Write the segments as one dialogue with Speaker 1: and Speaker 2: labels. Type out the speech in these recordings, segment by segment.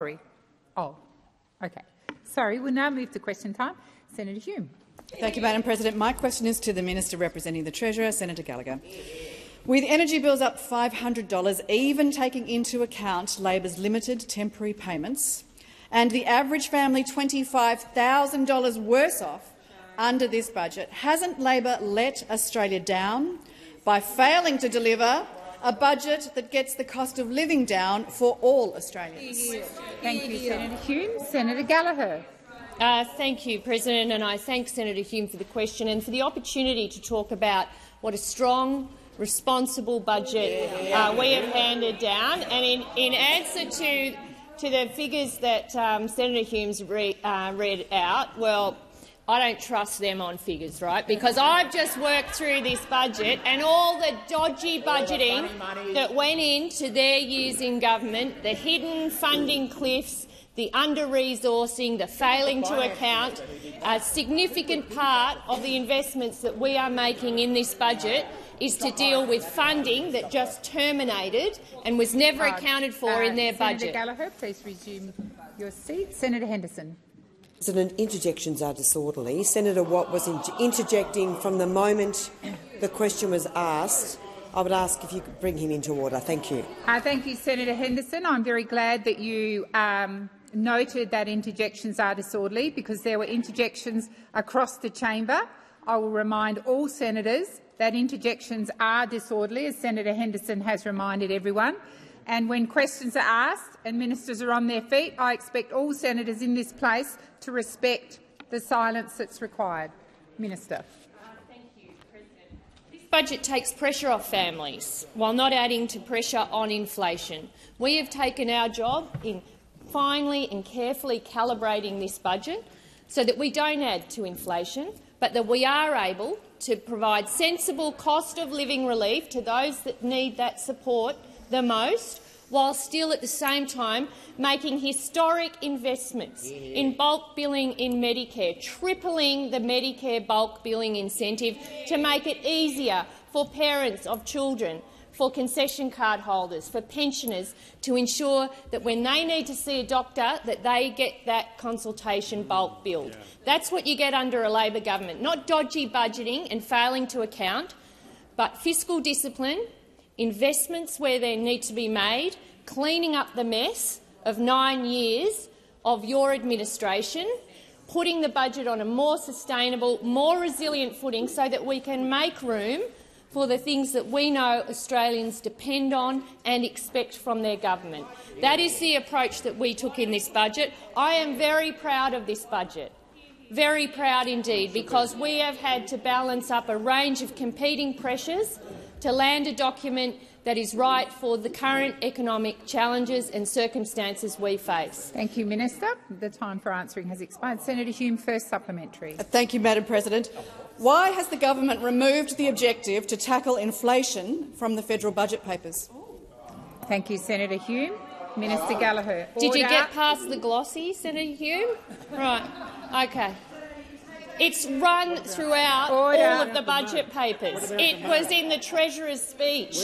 Speaker 1: Sorry. Oh, okay. Sorry, we'll now move to question time. Senator Hume.
Speaker 2: Thank you, Madam President. My question is to the Minister representing the Treasurer, Senator Gallagher. With energy bills up $500, even taking into account Labor's limited temporary payments, and the average family $25,000 worse off under this budget, hasn't Labor let Australia down by failing to deliver a budget that gets the cost of living down for all Australians?
Speaker 1: Thank you, Senator Hume. Senator Gallagher.
Speaker 3: Uh, thank you, President, and I thank Senator Hume for the question and for the opportunity to talk about what a strong, responsible budget uh, we have handed down. And in, in answer to, to the figures that um, Senator Hume's re, uh, read out, well, I don't trust them on figures, right? Because I've just worked through this budget and all the dodgy budgeting that went into their years in government, the hidden funding cliffs, the under-resourcing, the failing to account, a significant part of the investments that we are making in this budget is to deal with funding that just terminated and was never
Speaker 1: Uh,
Speaker 3: accounted for
Speaker 1: uh,
Speaker 3: in their budget.
Speaker 1: Senator
Speaker 3: budget.
Speaker 1: Gallagher, please resume your seat. Senator Henderson.
Speaker 4: Interjections are disorderly. Senator Watt was interjecting from the moment the question was asked. I would ask if you could bring him into order. Thank you.
Speaker 1: Uh, thank you, Senator Henderson. I'm very glad that you um, noted that interjections are disorderly because there were interjections across the chamber. I will remind all senators that interjections are disorderly, as Senator Henderson has reminded everyone. And when questions are asked and ministers are on their feet, I expect all senators in this place to respect the silence that's required. Minister. Thank you, President.
Speaker 3: This budget takes pressure off families while not adding to pressure on inflation. We have taken our job in finely and carefully calibrating this budget so that we don't add to inflation, but that we are able to provide sensible cost of living relief to those that need that support the most, while still at the same time making historic investments in bulk billing in Medicare, tripling the Medicare bulk billing incentive to make it easier for parents of children, for concession card holders, for pensioners to ensure that when they need to see a doctor that they get that consultation bulk billed. That's what you get under a Labor government, not dodgy budgeting and failing to account, but fiscal discipline, investments where they need to be made, cleaning up the mess of nine years of your administration, putting the budget on a more sustainable, more resilient footing so that we can make room for the things that we know Australians depend on and expect from their government. That is the approach that we took in this budget. I am very proud of this budget. Very proud indeed, because we have had to balance up a range of competing pressures to land a document that is right for the current economic challenges and circumstances we face.
Speaker 1: Thank you, Minister. The time for answering has expired. Senator Hume, first supplementary.
Speaker 2: Uh, thank you, Madam President. Why has the government removed the objective to tackle inflation from the federal budget papers?
Speaker 1: Thank you, Senator Hume. Minister Gallagher.
Speaker 3: Did you get past the glossy, Senator Hume? Right. Okay. It's run throughout
Speaker 1: Order.
Speaker 3: all of the budget papers. It was in the Treasurer's speech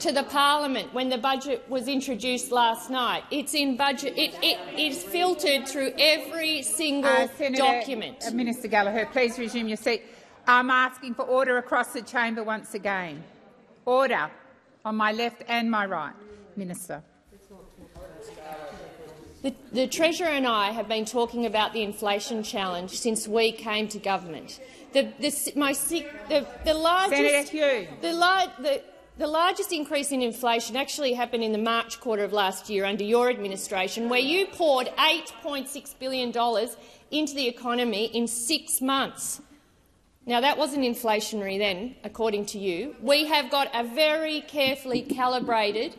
Speaker 3: to the Parliament when the budget was introduced last night. It's in budget. It, it is filtered through every single
Speaker 1: Uh, Senator,
Speaker 3: document.
Speaker 1: uh, Minister Gallagher, please resume your seat. I'm asking for order across the chamber once again. Order on my left and my right. Minister.
Speaker 3: The, the Treasurer and I have been talking about the inflation challenge since we came to government. The, the, most, the, the largest. The, lar the, the largest increase in inflation actually happened in the March quarter of last year under your administration, where you poured $8.6 billion into the economy in six months. Now, that wasn't inflationary then, according to you. We have got a very carefully calibrated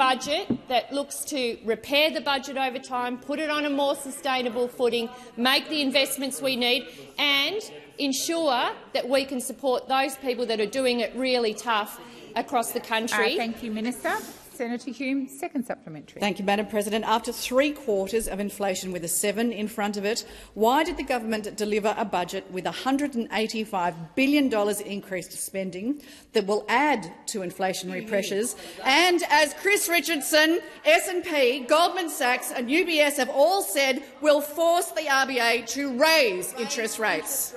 Speaker 3: budget that looks to repair the budget over time, put it on a more sustainable footing, make the investments we need and ensure that we can support those people that are doing it really tough across the
Speaker 1: Uh,
Speaker 3: country.
Speaker 1: thank you, Minister. Senator Hume, second supplementary.
Speaker 2: Thank you, Madam President. After three quarters of inflation with a seven in front of it, why did the government deliver a budget with $185 billion in increased spending that will add to inflationary pressures and, as Chris Richardson, S&P, Goldman Sachs and UBS have all said, will force the RBA to raise interest rates?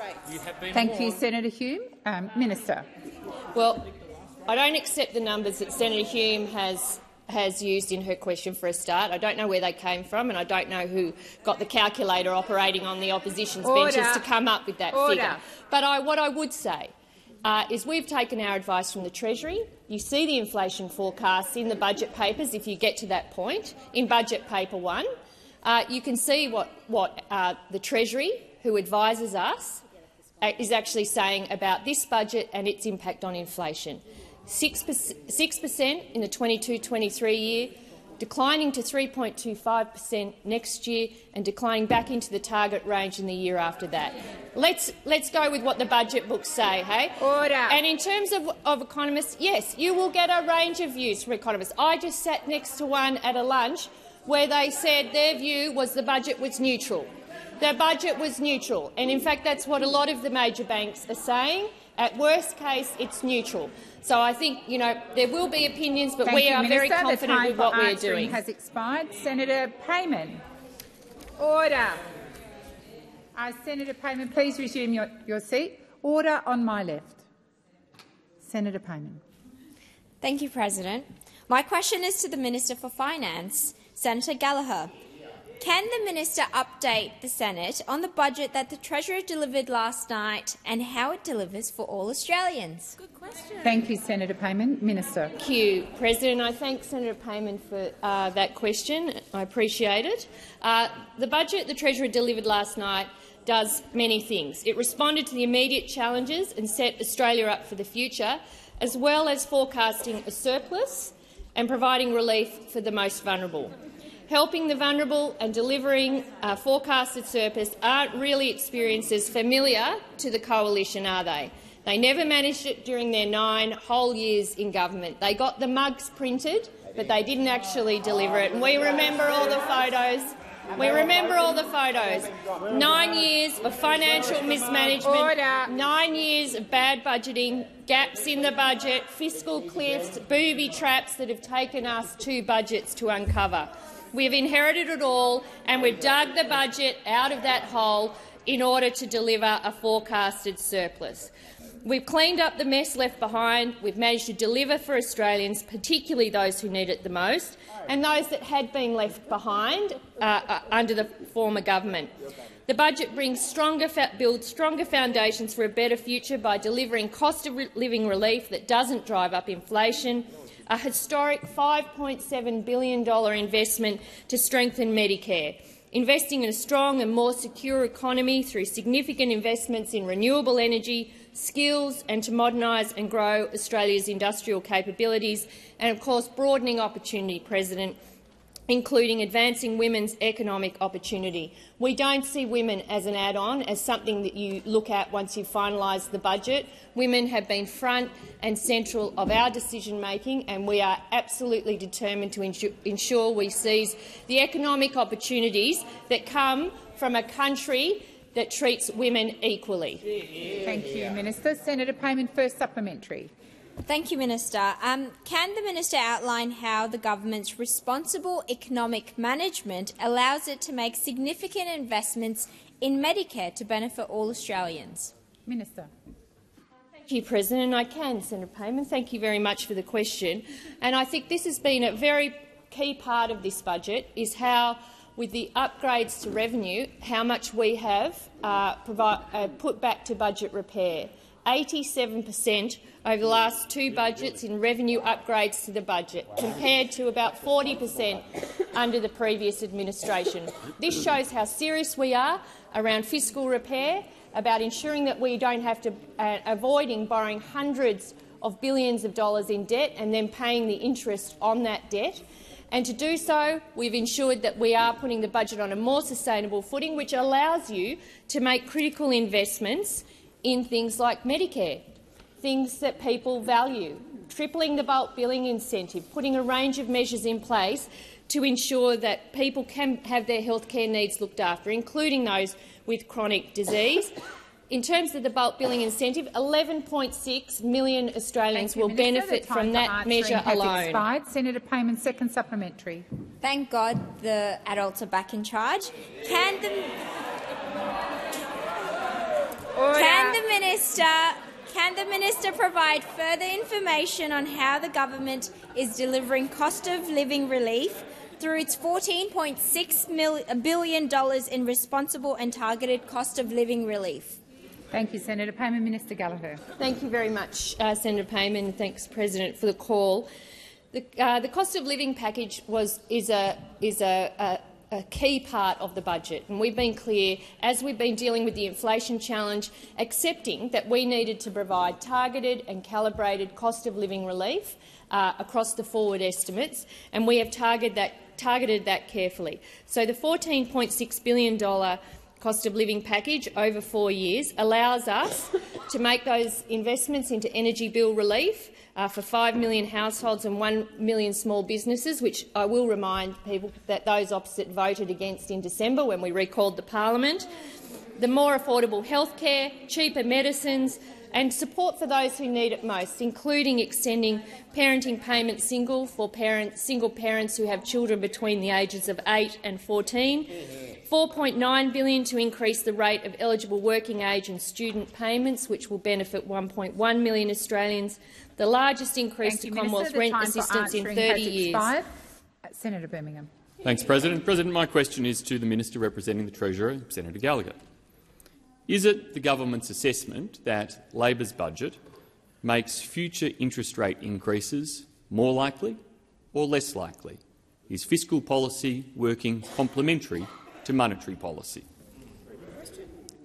Speaker 1: Thank you, Senator Hume. Um, Minister.
Speaker 3: Well, I don't accept the numbers that Senator Hume has has used in her question for a start. I don't know where they came from, and I don't know who got the calculator operating on the opposition's
Speaker 1: Order.
Speaker 3: benches to come up with that
Speaker 1: Order.
Speaker 3: figure. But I, what I would say uh, is we've taken our advice from the Treasury. You see the inflation forecasts in the budget papers if you get to that point, in budget paper one. Uh, you can see what, what uh, the Treasury, who advises us, uh, is actually saying about this budget and its impact on inflation. 6% in the 22-23 year, declining to 3.25 per cent next year and declining back into the target range in the year after that. Let's, let's go with what the budget books say, hey?
Speaker 1: Order.
Speaker 3: And in terms of, of economists, yes, you will get a range of views from economists. I just sat next to one at a lunch where they said their view was the budget was neutral. The budget was neutral, and in fact that's what a lot of the major banks are saying. At worst case, it's neutral. So I think you know there will be opinions, but
Speaker 1: Thank
Speaker 3: we
Speaker 1: you,
Speaker 3: are very confident
Speaker 1: the
Speaker 3: with what we're
Speaker 1: answering
Speaker 3: doing.
Speaker 1: has expired. Senator Payman. Order. Uh, Senator Payman, please resume your, your seat. Order on my left. Senator Payman.
Speaker 5: Thank you, President. My question is to the Minister for Finance, Senator Gallagher. Can the minister update the Senate on the budget that the Treasurer delivered last night and how it delivers for all Australians? Good question.
Speaker 1: Thank you, Senator Payman. Minister.
Speaker 3: Thank you, President. I thank Senator Payman for uh, that question. I appreciate it. Uh, the budget the Treasurer delivered last night does many things. It responded to the immediate challenges and set Australia up for the future, as well as forecasting a surplus and providing relief for the most vulnerable. Helping the vulnerable and delivering a forecasted surplus aren't really experiences familiar to the coalition, are they? They never managed it during their nine whole years in government. They got the mugs printed, but they didn't actually deliver it. And we remember all the photos. We remember all the photos. Nine years of financial mismanagement, nine years of bad budgeting, gaps in the budget, fiscal cliffs, booby traps that have taken us two budgets to uncover. We've inherited it all, and we've dug the budget out of that hole in order to deliver a forecasted surplus. We've cleaned up the mess left behind. We've managed to deliver for Australians, particularly those who need it the most, and those that had been left behind uh, uh, under the former government. The budget brings stronger builds stronger foundations for a better future by delivering cost of living relief that doesn't drive up inflation, a historic $5.7 billion investment to strengthen Medicare, investing in a strong and more secure economy through significant investments in renewable energy, skills and to modernise and grow Australia's industrial capabilities, and of course broadening opportunity, President, including advancing women's economic opportunity. We don't see women as an add-on, as something that you look at once you've finalised the budget. Women have been front and central of our decision-making, and we are absolutely determined to ensure, ensure we seize the economic opportunities that come from a country that treats women equally.
Speaker 1: Thank you, Minister. Senator Payman, first supplementary.
Speaker 5: Thank you, Minister. Um, can the Minister outline how the government's responsible economic management allows it to make significant investments in Medicare to benefit all Australians?
Speaker 1: Minister.
Speaker 3: Thank you, President. I can, Senator Payman. Thank you very much for the question. And I think this has been a very key part of this budget, is how, with the upgrades to revenue, how much we have uh, uh, put back to budget repair. 87 per cent over the last two budgets in revenue upgrades to the budget, compared to about 40 per cent under the previous administration. This shows how serious we are around fiscal repair, about ensuring that we don't have to uh, avoiding borrowing hundreds of billions of dollars in debt and then paying the interest on that debt. And to do so, we've ensured that we are putting the budget on a more sustainable footing, which allows you to make critical investments in things like Medicare, things that people value, tripling the bulk billing incentive, putting a range of measures in place to ensure that people can have their healthcare needs looked after, including those with chronic disease. In terms of the bulk billing incentive, 11.6 million Australians
Speaker 1: you,
Speaker 3: will
Speaker 1: Minister.
Speaker 3: benefit
Speaker 1: The
Speaker 3: from that measure alone.
Speaker 1: Expired. Senator Payman, second supplementary.
Speaker 5: Thank God the adults are back in charge. Can the can the minister can the minister provide further information on how the government is delivering cost of living relief through its $14.6 billion in responsible and targeted cost of living relief?
Speaker 1: Thank you, Senator Payman. Minister Gallagher.
Speaker 3: Thank you very much, uh, Senator Payman. Thanks, President, for the call. The, uh, the cost of living package was, is, a, is a, a, a key part of the budget, and we've been clear, as we've been dealing with the inflation challenge, accepting that we needed to provide targeted and calibrated cost of living relief uh, across the forward estimates, and we have targeted that, targeted that carefully. So the $14.6 billion cost of living package over four years allows us to make those investments into energy bill relief uh, for 5 million households and 1 million small businesses, which I will remind people that those opposite voted against in December when we recalled the parliament. The more affordable health care, cheaper medicines and support for those who need it most, including extending parenting payment single for parents, single parents who have children between the ages of 8 and 14, 4.9 billion to increase the rate of eligible working age and student payments, which will benefit 1.1 million Australians, the largest increase
Speaker 1: Thank
Speaker 3: to
Speaker 1: you,
Speaker 3: Commonwealth
Speaker 1: Minister.
Speaker 3: Rent assistance in 30 years.
Speaker 1: expired. Uh, Senator Birmingham.
Speaker 6: Thanks, President. President, my question is to the Minister representing the Treasurer, Senator Gallagher. Is it the government's assessment that Labor's budget makes future interest rate increases more likely or less likely? Is fiscal policy working complementary to monetary policy?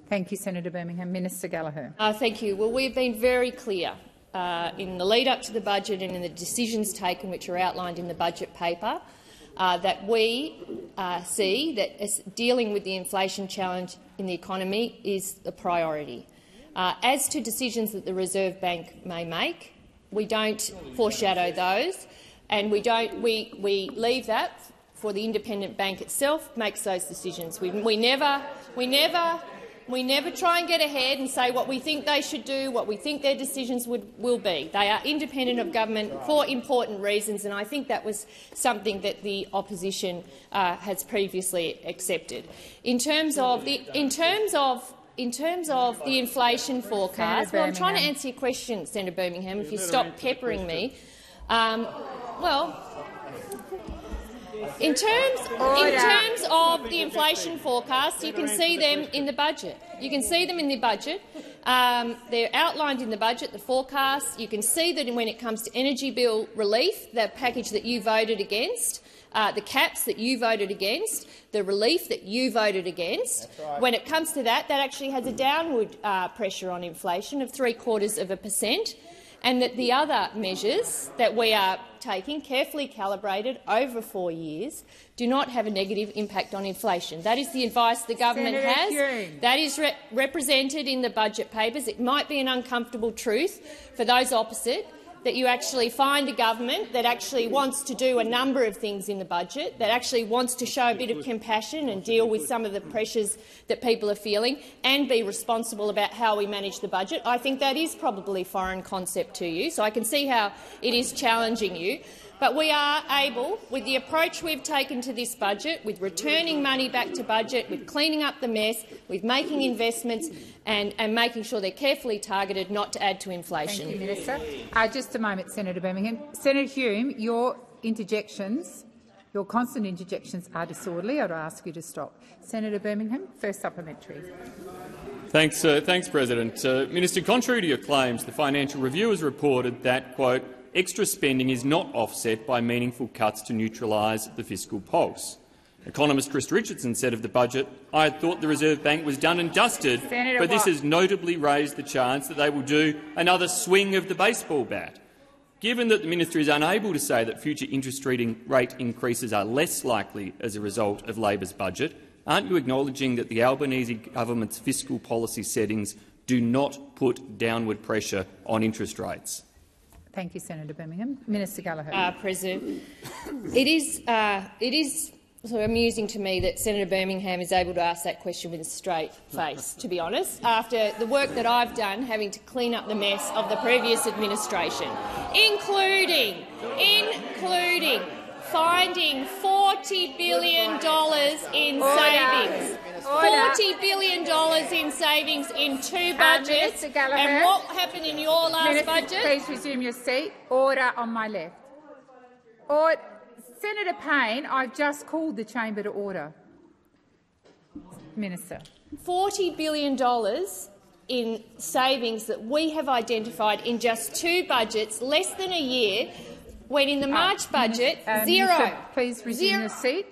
Speaker 1: Thank you, Senator Birmingham. Minister Gallagher.
Speaker 3: Uh, thank you. Well, we've been very clear uh, in the lead-up to the budget and in the decisions taken, which are outlined in the budget paper, uh, that we uh, see that dealing with the inflation challenge in the economy is a priority. Uh, as to decisions that the Reserve Bank may make, we don't foreshadow those, and we, don't, we, we leave that for the independent bank itself makes those decisions. We, we, never, we never we never try and get ahead and say what we think they should do, what we think their decisions would, will be. They are independent of government for important reasons, and I think that was something that the opposition uh, has previously accepted. In terms of the, in terms of in terms of the inflation forecast, well, I'm trying to answer your question, Senator Birmingham. If you stop peppering me, um, well, in terms, in terms of the inflation forecast, you can see them in the budget. You can see them in the budget. Um, they're outlined in the budget, the forecast. You can see that when it comes to energy bill relief, the package that you voted against, uh, the caps that you voted against, the relief that you voted against. Right. When it comes to that, that actually has a downward uh, pressure on inflation of three quarters of a percent and that the other measures that we are taking, carefully calibrated over four years, do not have a negative impact on inflation. That is the advice the government
Speaker 1: Senator
Speaker 3: has. That is re represented in the budget papers. It might be an uncomfortable truth for those opposite, that you actually find a government that actually wants to do a number of things in the budget, that actually wants to show a bit of compassion and deal with some of the pressures that people are feeling and be responsible about how we manage the budget. I think that is probably a foreign concept to you, so I can see how it is challenging you. But we are able, with the approach we've taken to this budget, with returning money back to budget, with cleaning up the mess, with making investments and, and making sure they're carefully targeted not to add to inflation.
Speaker 1: Thank you, Minister. Uh, just a moment, Senator Birmingham. Senator Hume, your interjections, your constant interjections are disorderly. I'd ask you to stop. Senator Birmingham, first supplementary.
Speaker 6: Thanks, uh, thanks President. Uh, Minister, contrary to your claims, the Financial Review has reported that, quote, extra spending is not offset by meaningful cuts to neutralise the fiscal pulse. Economist Chris Richardson said of the budget, I had thought the Reserve Bank was done and dusted,
Speaker 1: Senator
Speaker 6: but this
Speaker 1: Watt.
Speaker 6: has notably raised the chance that they will do another swing of the baseball bat. Given that the minister is unable to say that future interest rate increases are less likely as a result of Labor's budget, aren't you acknowledging that the Albanese government's fiscal policy settings do not put downward pressure on interest rates?
Speaker 1: Thank you, Senator Birmingham. Minister Gallagher.
Speaker 3: Uh, President, it is uh, it is sort of amusing to me that Senator Birmingham is able to ask that question with a straight face. To be honest, after the work that I've done, having to clean up the mess of the previous administration, including including finding $40 billion in
Speaker 1: Order.
Speaker 3: savings. $40 billion in savings in two
Speaker 1: Uh,
Speaker 3: budgets.
Speaker 1: Gallagher.
Speaker 3: and what happened in your last
Speaker 1: Minister,
Speaker 3: budget?
Speaker 1: please resume your seat. Order on my left. Or, Senator Payne, I've just called the chamber to order. Minister.
Speaker 3: $40 billion in savings that we have identified in just two budgets, less than a year, when in the March budget,
Speaker 1: Uh,
Speaker 3: zero.
Speaker 1: Minister, please resume
Speaker 3: Zero.
Speaker 1: your seat.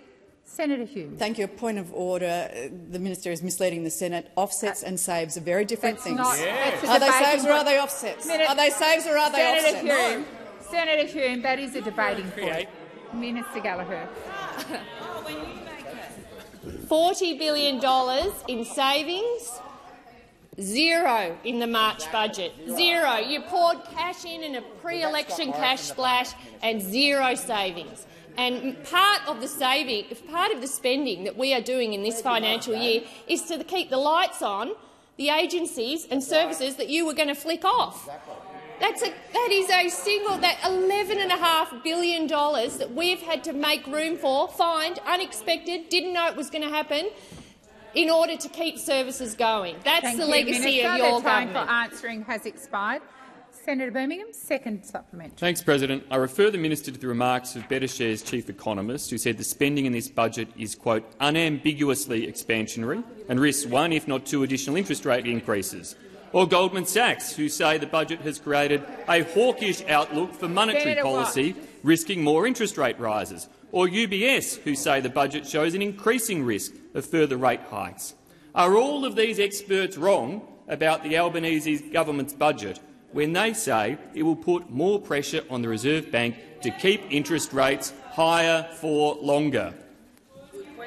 Speaker 1: Senator Hume.
Speaker 2: Thank you. A point of order. Uh, The minister is misleading the Senate. Offsets and saves are very different things.
Speaker 1: not- that's
Speaker 2: Are they saves or are they offsets?
Speaker 1: Minute-
Speaker 2: Are they saves or are they
Speaker 1: Senator
Speaker 2: offsets?
Speaker 1: Hume. Senator Hume, that is a debating point. Minister Gallagher.
Speaker 3: $40 billion in savings, zero in the March budget. Zero. You poured cash in in a pre-election cash splash and zero savings. And part of the saving, part of the spending that we are doing in this financial year is to keep the lights on the agencies and services that you were going to flick off. That's a, that is a single, that $11.5 billion that we've had to make room for, find, unexpected, didn't know it was going to happen, in order to keep services going. That's
Speaker 1: Thank
Speaker 3: the legacy
Speaker 1: Minister.
Speaker 3: of your
Speaker 1: the time
Speaker 3: government.
Speaker 1: for answering has expired. Senator Birmingham, second supplementary.
Speaker 6: Thanks, President. I refer the minister to the remarks of BetaShares' chief economist, who said the spending in this budget is, quote, unambiguously expansionary and risks one, if not two, additional interest rate increases. Or Goldman Sachs, who say the budget has created a hawkish outlook for monetary
Speaker 1: Senator
Speaker 6: policy, risking more interest rate rises. Or UBS, who say the budget shows an increasing risk of further rate hikes. Are all of these experts wrong about the Albanese government's budget when they say it will put more pressure on the Reserve Bank to keep interest rates higher for longer?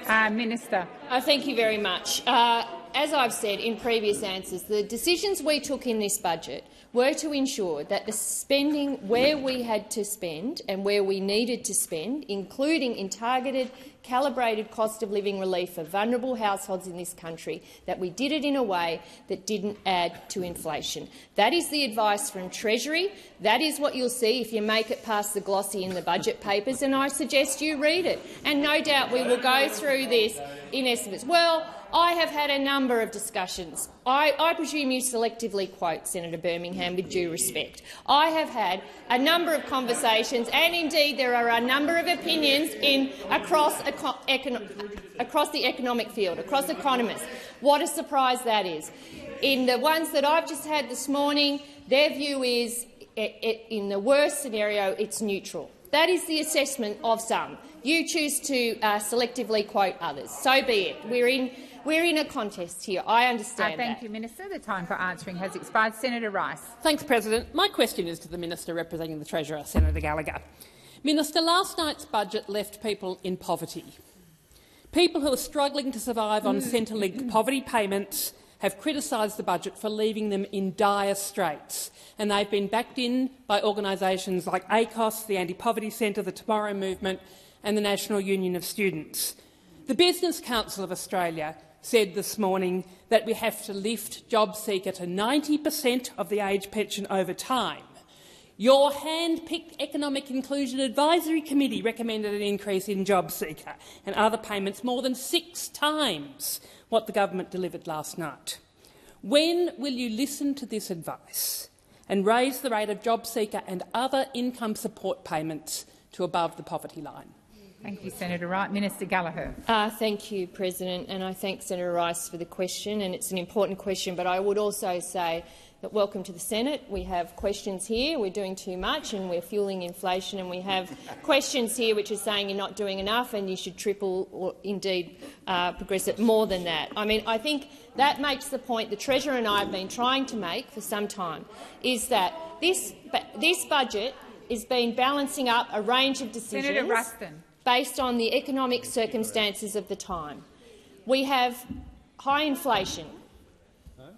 Speaker 1: Uh, Minister.
Speaker 3: Uh, thank you very much. Uh, as I've said in previous answers, the decisions we took in this budget were to ensure that the spending where we had to spend and where we needed to spend, including in targeted, calibrated cost of living relief for vulnerable households in this country, that we did it in a way that didn't add to inflation. That is the advice from Treasury. That is what you'll see if you make it past the glossy in the budget papers, and I suggest you read it. And no doubt we will go through this in estimates. Well, I have had a number of discussions. I, I, presume you selectively quote Senator Birmingham with due respect. I have had a number of conversations, and indeed there are a number of opinions in, across, across the economic field, across economists. What a surprise that is. In the ones that I've just had this morning, their view is, it, it, in the worst scenario, it's neutral. That is the assessment of some. You choose to uh, selectively quote others. So be it. We're in, we're in a contest here. I understand
Speaker 1: uh, Thank
Speaker 3: that.
Speaker 1: you, Minister. The time for answering has expired. Senator Rice.
Speaker 7: Thanks, President. My question is to the Minister representing the Treasurer, Senator Gallagher. Minister, last night's budget left people in poverty. People who are struggling to survive on Centrelink poverty payments have criticised the budget for leaving them in dire straits, and they've been backed in by organisations like ACOSS, the Anti-Poverty Centre, the Tomorrow Movement and the National Union of Students. The Business Council of Australia said this morning that we have to lift JobSeeker to 90 per cent of the age pension over time. Your hand-picked Economic Inclusion Advisory Committee recommended an increase in JobSeeker and other payments more than six times what the government delivered last night. When will you listen to this advice and raise the rate of JobSeeker and other income support payments to above the poverty line?
Speaker 1: Thank you, Senator Wright. Minister Gallagher.
Speaker 3: Uh, thank you, President, and I thank Senator Rice for the question, and it's an important question, but I would also say that welcome to the Senate. We have questions here, we're doing too much and we're fueling inflation, and we have questions here which are saying you're not doing enough and you should triple or indeed uh, progress it more than that. I mean, I think that makes the point the Treasurer and I have been trying to make for some time, is that this, this budget is been balancing up a range of decisions
Speaker 1: Senator Ruston.
Speaker 3: Based on the economic circumstances of the time. We have high inflation.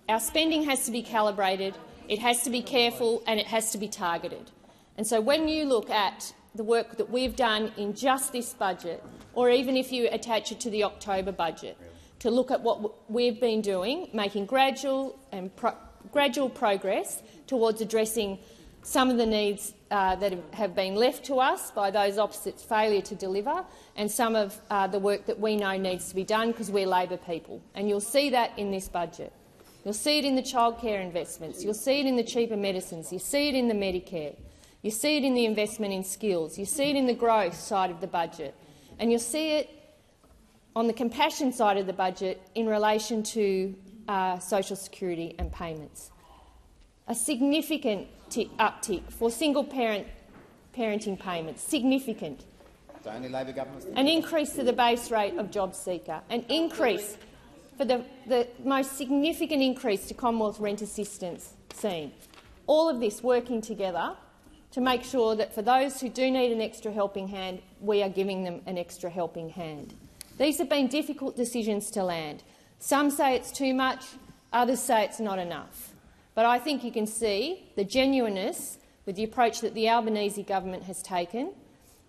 Speaker 3: Our spending has to be calibrated, it has to be careful and it has to be targeted. And so when you look at the work that we've done in just this budget, or even if you attach it to the October budget, to look at what we've been doing, making gradual and pro gradual progress towards addressing some of the needs uh, that have been left to us by those opposites' failure to deliver, and some of uh, the work that we know needs to be done because we're Labor people. And you'll see that in this budget. You'll see it in the childcare investments. You'll see it in the cheaper medicines. You see it in the Medicare. You see it in the investment in skills. You see it in the growth side of the budget. And you'll see it on the compassion side of the budget in relation to uh, social security and payments. A significant uptick for single-parent parenting payments, significant. An increase to the base rate of job seeker, an increase for the, the most significant increase to Commonwealth rent assistance seen. All of this working together to make sure that for those who do need an extra helping hand, we are giving them an extra helping hand. These have been difficult decisions to land. Some say it's too much, others say it's not enough. But I think you can see the genuineness with the approach that the Albanese government has taken.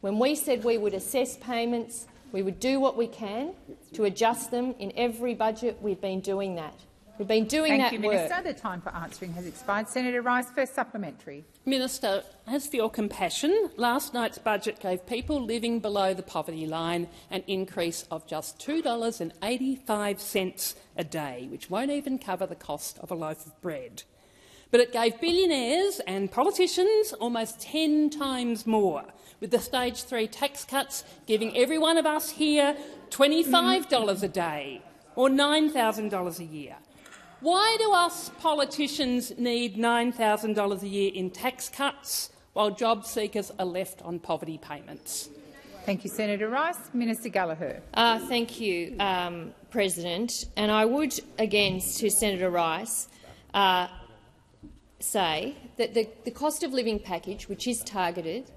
Speaker 3: When we said we would assess payments, we would do what we can to adjust them in every budget, we've been doing that. We've been doing
Speaker 1: Thank
Speaker 3: that
Speaker 1: you,
Speaker 3: work.
Speaker 1: Minister. The time for answering has expired. Senator Rice, first supplementary.
Speaker 7: Minister, as for your compassion, last night's budget gave people living below the poverty line an increase of just $2.85 a day, which won't even cover the cost of a loaf of bread. But it gave billionaires and politicians almost 10 times more, with the stage three tax cuts giving every one of us here $25 a day or $9,000 a year. Why do us politicians need $9,000 a year in tax cuts while job seekers are left on poverty payments?
Speaker 1: Thank you, Senator Rice. Minister Gallagher.
Speaker 3: Uh, thank you, um, President. And I would, again, to Senator Rice, uh, say that the, the cost of living package, which is targeted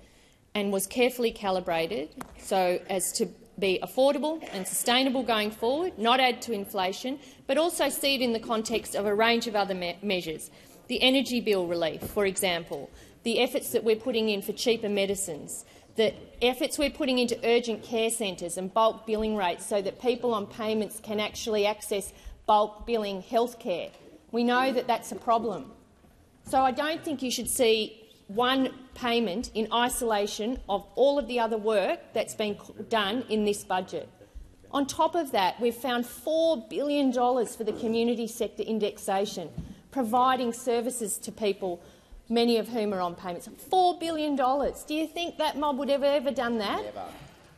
Speaker 3: and was carefully calibrated so as to be affordable and sustainable going forward, not add to inflation, but also see it in the context of a range of other me measures. The energy bill relief, for example, the efforts that we're putting in for cheaper medicines, the efforts we're putting into urgent care centres and bulk billing rates so that people on payments can actually access bulk billing health care. We know that that's a problem. So I don't think you should see one payment in isolation of all of the other work that's been done in this budget. On top of that, we've found $4 billion for the community sector indexation, providing services to people, many of whom are on payments. $4 billion. Do you think that mob would have ever done that? Never.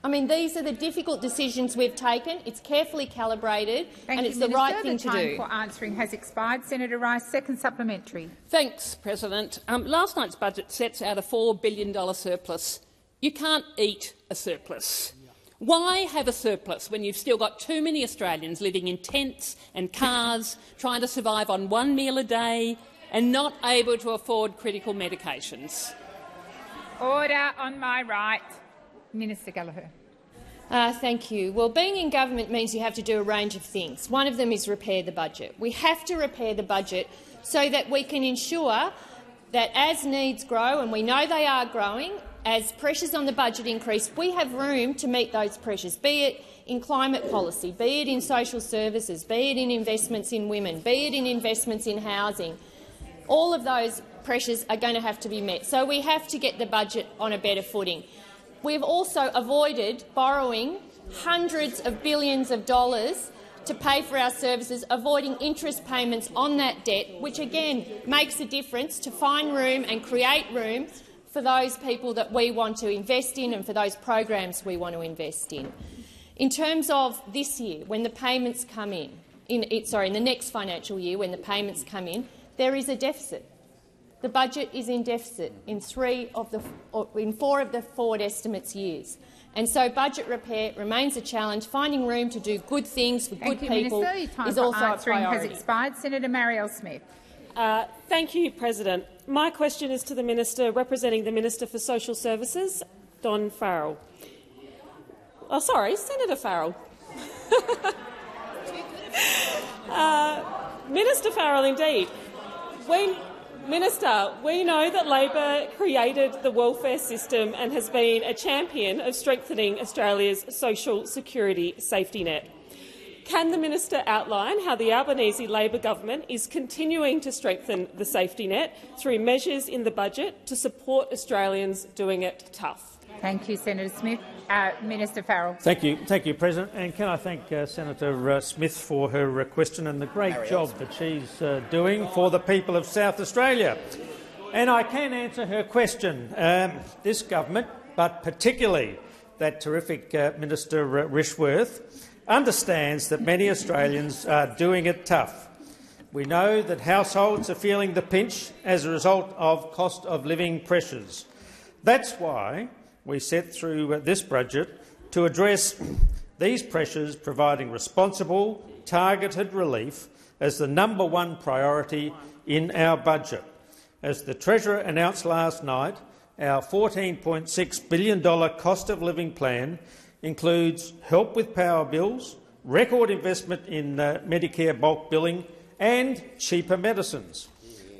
Speaker 3: I mean, these are the difficult decisions we've taken. It's carefully calibrated
Speaker 1: Thank
Speaker 3: and
Speaker 1: you,
Speaker 3: it's
Speaker 1: Minister.
Speaker 3: the right thing
Speaker 1: the
Speaker 3: to
Speaker 1: time
Speaker 3: do.
Speaker 1: for answering has expired. Senator Rice, second supplementary.
Speaker 7: Thanks, President. Um, last night's budget sets out a $4 billion surplus. You can't eat a surplus. Why have a surplus when you've still got too many Australians living in tents and cars, trying to survive on one meal a day and not able to afford critical medications?
Speaker 1: Order on my right. Minister Gallagher.
Speaker 3: Uh, thank you. Well, being in government means you have to do a range of things. One of them is repair the budget. We have to repair the budget so that we can ensure that as needs grow, and we know they are growing, as pressures on the budget increase, we have room to meet those pressures, be it in climate policy, be it in social services, be it in investments in women, be it in investments in housing. All of those pressures are going to have to be met. So we have to get the budget on a better footing. We've also avoided borrowing hundreds of billions of dollars to pay for our services, avoiding interest payments on that debt, which again makes a difference to find room and create room for those people that we want to invest in and for those programs we want to invest in. In terms of this year, when the payments come in, in sorry, in the next financial year, when the payments come in, there is a deficit. The budget is in deficit in, three of the, in four of the forward estimates years. And so budget repair remains a challenge. Finding room to do good things for
Speaker 1: Thank
Speaker 3: good
Speaker 1: you,
Speaker 3: people
Speaker 1: Minister.
Speaker 3: is also a priority.
Speaker 1: has
Speaker 3: priority.
Speaker 1: expired. Senator Marielle Smith.
Speaker 8: Uh, thank you, President. My question is to the Minister representing the Minister for Social Services, Don Farrell. Oh, sorry, Senator Farrell. uh, Minister Farrell, indeed. When Minister, we know that Labor created the welfare system and has been a champion of strengthening Australia's social security safety net. Can the minister outline how the Albanese Labor government is continuing to strengthen the safety net through measures in the budget to support Australians doing it tough?
Speaker 1: Thank you, Senator Smith. Uh, Minister Farrell.
Speaker 9: Thank you, thank you, President. And can I thank uh, Senator uh, Smith for her uh, question and the great job that she's uh, doing for the people of South Australia. And I can answer her question. Um, this government, but particularly that terrific uh, Minister Rishworth, understands that many Australians are doing it tough. We know that households are feeling the pinch as a result of cost of living pressures. That's why we set through this budget to address these pressures, providing responsible, targeted relief as the number one priority in our budget. As the Treasurer announced last night, our $14.6 billion cost of living plan includes help with power bills, record investment in uh, Medicare bulk billing and cheaper medicines.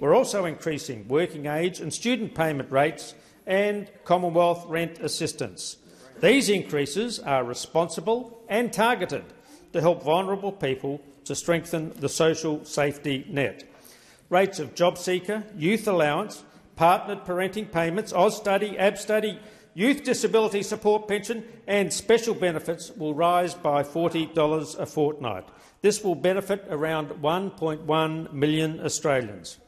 Speaker 9: We're also increasing working age and student payment rates and Commonwealth rent assistance. These increases are responsible and targeted to help vulnerable people to strengthen the social safety net. Rates of JobSeeker, youth allowance, partnered parenting payments, Austudy, ABSTUDY, youth disability support pension and special benefits will rise by $40 a fortnight. This will benefit around 1.1 million Australians.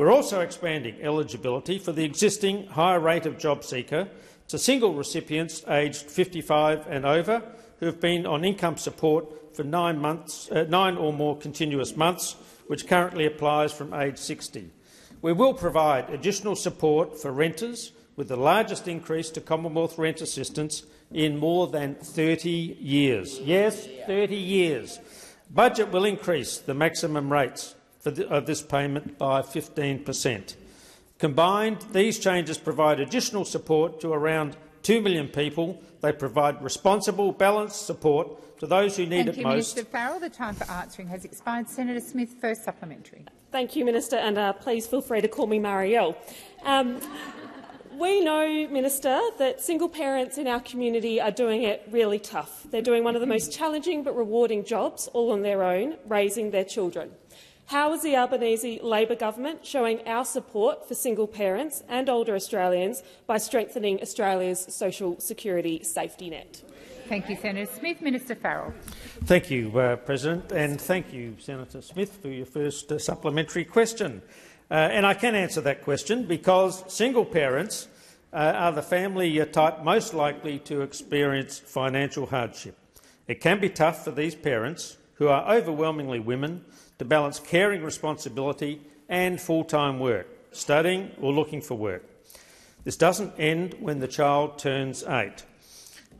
Speaker 9: We're also expanding eligibility for the existing higher rate of JobSeeker to single recipients aged 55 and over who have been on income support for nine, months, uh, nine or more continuous months, which currently applies from age 60. We will provide additional support for renters with the largest increase to Commonwealth rent assistance in more than 30 years. Yes, 30 years. Budget will increase the maximum rates the, of this payment by 15 per cent. Combined, these changes provide additional support to around 2 million people. They provide responsible, balanced support to those who need
Speaker 1: Thank
Speaker 9: it
Speaker 1: you,
Speaker 9: most.
Speaker 1: Minister Farrell. The time for answering has expired. Senator Smith, first supplementary.
Speaker 8: Thank you, Minister, and uh, please feel free to call me Marielle. Um, we know, Minister, that single parents in our community are doing it really tough. They're doing one of the most challenging but rewarding jobs, all on their own, raising their children. How is the Albanese Labor government showing our support for single parents and older Australians by strengthening Australia's social security safety net?
Speaker 1: Thank you, Senator Smith. Minister Farrell.
Speaker 9: Thank you, uh, President, and thank you, Senator Smith, for your first uh, supplementary question. Uh, and I can answer that question because single parents uh, are the family type most likely to experience financial hardship. It can be tough for these parents, who are overwhelmingly women, to balance caring responsibility and full-time work, studying or looking for work. This doesn't end when the child turns eight.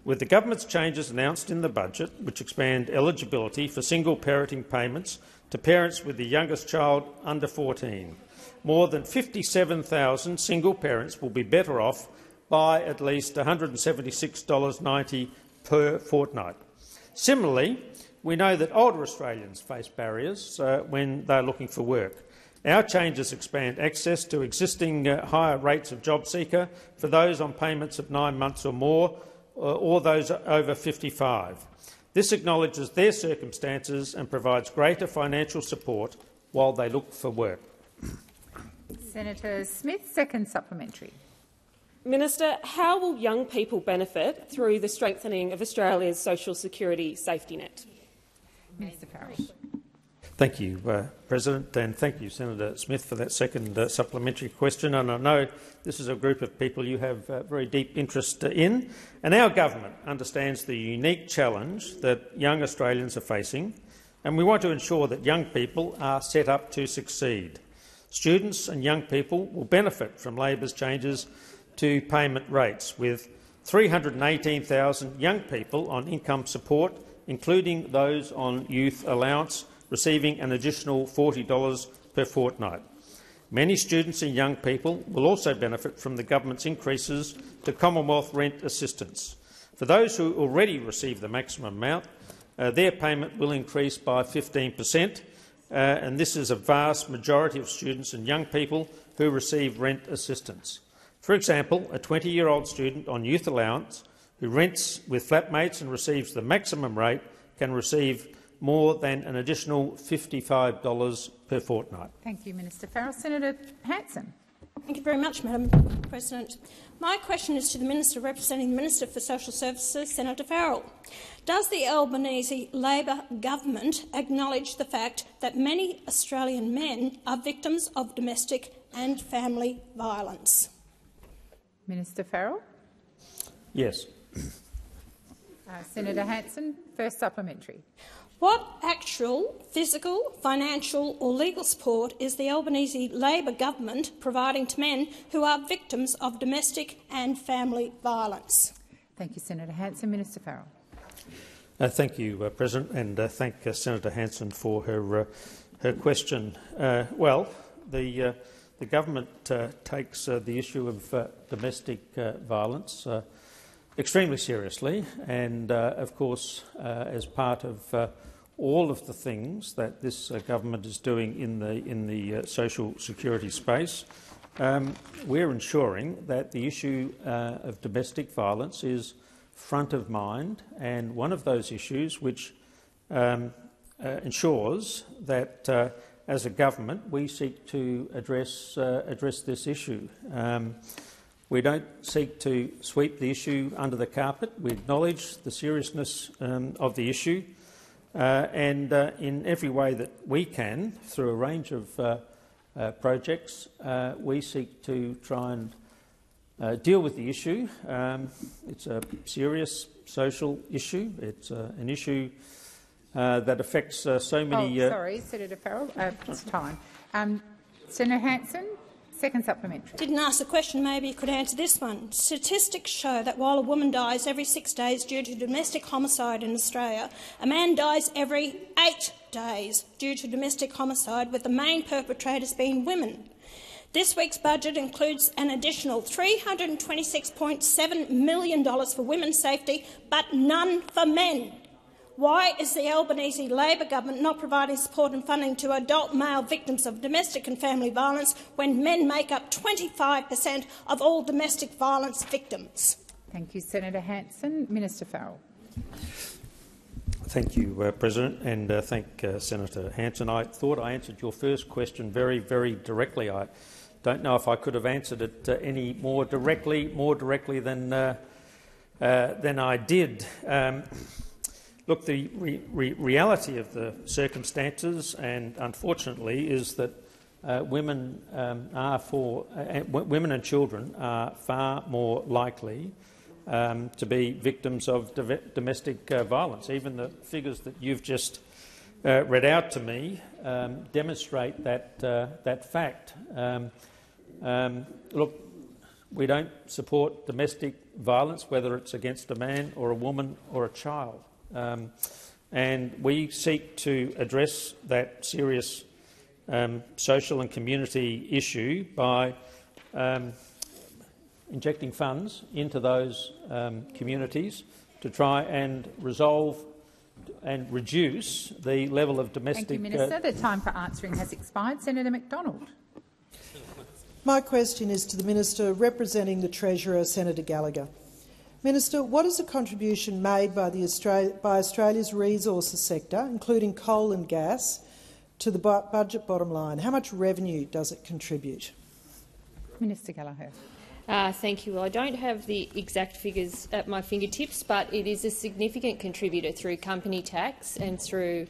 Speaker 9: With the government's changes announced in the budget, which expand eligibility for single parenting payments to parents with the youngest child under 14, more than 57,000 single parents will be better off by at least $176.90 per fortnight. Similarly, we know that older Australians face barriers uh, when they're looking for work. Our changes expand access to existing uh, higher rates of job seeker for those on payments of nine months or more, uh, or those over 55. This acknowledges their circumstances and provides greater financial support while they look for work.
Speaker 1: Senator Smith, second supplementary.
Speaker 8: Minister, how will young people benefit through the strengthening of Australia's social security safety net?
Speaker 1: Minister Farrell.
Speaker 9: Thank you, uh, President, and thank you, Senator Smith, for that second uh, supplementary question. And I know this is a group of people you have uh, very deep interest in, and our government understands the unique challenge that young Australians are facing, and we want to ensure that young people are set up to succeed. Students and young people will benefit from Labor's changes to payment rates, with 318,000 young people on income support including those on youth allowance, receiving an additional $40 per fortnight. Many students and young people will also benefit from the government's increases to Commonwealth rent assistance. For those who already receive the maximum amount, uh, their payment will increase by 15 per cent, uh, and this is a vast majority of students and young people who receive rent assistance. For example, a 20-year-old student on youth allowance who rents with flatmates and receives the maximum rate can receive more than an additional $55 per fortnight.
Speaker 1: Thank you, Minister Farrell. Senator Hanson.
Speaker 10: Thank you very much, Madam President. My question is to the Minister representing the Minister for Social Services, Senator Farrell. Does the Albanese Labor government acknowledge the fact that many Australian men are victims of domestic and family violence?
Speaker 1: Minister Farrell.
Speaker 9: Yes.
Speaker 1: Uh, Senator Hanson, first supplementary.
Speaker 10: What actual physical, financial or legal support is the Albanese Labor government providing to men who are victims of domestic and family violence?
Speaker 1: Thank you, Senator Hanson. Minister Farrell.
Speaker 9: Uh, thank you, uh, President, and uh, thank uh, Senator Hanson for her uh, her question. Uh, well, the the government takes the issue of domestic violence extremely seriously, and of course, as part of all of the things that this uh, government is doing in the, in the uh, social security space, um, we're ensuring that the issue uh, of domestic violence is front of mind and one of those issues which um, uh, ensures that uh, as a government we seek to address, uh, address this issue. Um, we don't seek to sweep the issue under the carpet. We acknowledge the seriousness um, of the issue. Uh, and uh, in every way that we can, through a range of uh, uh projects, uh, we seek to try and uh, deal with the issue. Um, it's a serious social issue. It's an issue that affects so many.
Speaker 1: Oh, sorry, Senator Farrell. it's time. Um, Senator Hanson, Second supplementary.
Speaker 10: Didn't ask the question, maybe you could answer this one. Statistics show that while a woman dies every six days due to domestic homicide in Australia, a man dies every eight days due to domestic homicide, with the main perpetrators being women. This week's budget includes an additional $326.7 million for women's safety, but none for men. Why is the Albanese Labor government not providing support and funding to adult male victims of domestic and family violence when men make up 25 per cent of all domestic violence victims?
Speaker 1: Thank you, Senator Hanson. Minister Farrell.
Speaker 9: Thank you, uh, President, and uh, thank uh, Senator Hanson. I thought I answered your first question very, very directly. I don't know if I could have answered it uh, any more directly, more directly than uh, uh, than I did. Um, Look, the re re reality of the circumstances, and unfortunately, is that uh, women um, are for uh, women and children are far more likely um, to be victims of domestic uh, violence. Even the figures that you've just uh, read out to me um, demonstrate that uh, that fact. Um, um, look, we don't support domestic violence, whether it's against a man or a woman or a child. Um, and we seek to address that serious um, social and community issue by um, injecting funds into those um, communities to try and resolve and reduce the level of domestic.
Speaker 1: Thank you, Minister. Uh, the time for answering has expired. Senator McDonald.
Speaker 11: My question is to the Minister representing the Treasurer, Senator Gallagher. Minister, what is the contribution made by, Australia, by Australia's resources sector, including coal and gas, to the budget bottom line? How much revenue does it contribute?
Speaker 1: Minister Gallagher.
Speaker 3: Uh, thank you. Well, I don't have the exact figures at my fingertips, but it is a significant contributor through company tax and through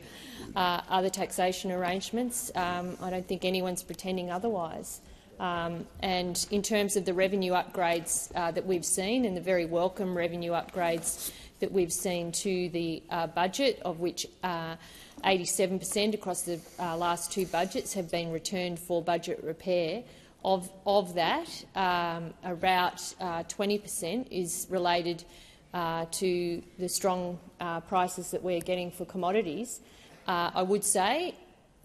Speaker 3: uh, other taxation arrangements. Um, I don't think anyone's pretending otherwise. Um, and in terms of the revenue upgrades uh, that we've seen and the very welcome revenue upgrades that we've seen to the uh, budget, of which 87% across the uh, last two budgets have been returned for budget repair, of, of that, um, about 20 uh, per cent is related uh, to the strong prices that we're getting for commodities. I would say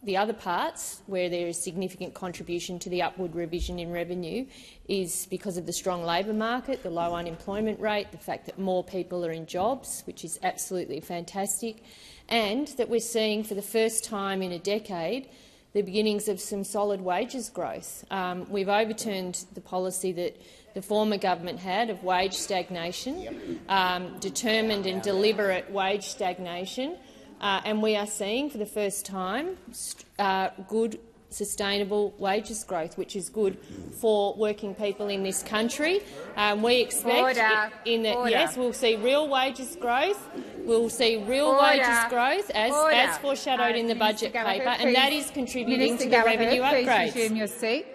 Speaker 3: the other parts, where there is significant contribution to the upward revision in revenue, is because of the strong labour market, the low unemployment rate, the fact that more people are in jobs, which is absolutely fantastic, and that we're seeing for the first time in a decade the beginnings of some solid wages growth. Um, we've overturned the policy that the former government had of wage stagnation, um, determined and deliberate wage stagnation, uh, and we are seeing for the first time uh, good sustainable wages growth, which is good for working people in this country. Um, we expect
Speaker 1: Order.
Speaker 3: in the
Speaker 1: Order.
Speaker 3: yes, we'll see real wages growth. We'll see real
Speaker 1: Order.
Speaker 3: wages growth as,
Speaker 1: Order.
Speaker 3: as foreshadowed
Speaker 1: Uh,
Speaker 3: in the
Speaker 1: Minister
Speaker 3: budget
Speaker 1: Gallagher,
Speaker 3: paper, and that is contributing
Speaker 1: Minister
Speaker 3: to the
Speaker 1: Gallagher,
Speaker 3: revenue
Speaker 1: please
Speaker 3: upgrades.
Speaker 1: resume your seat.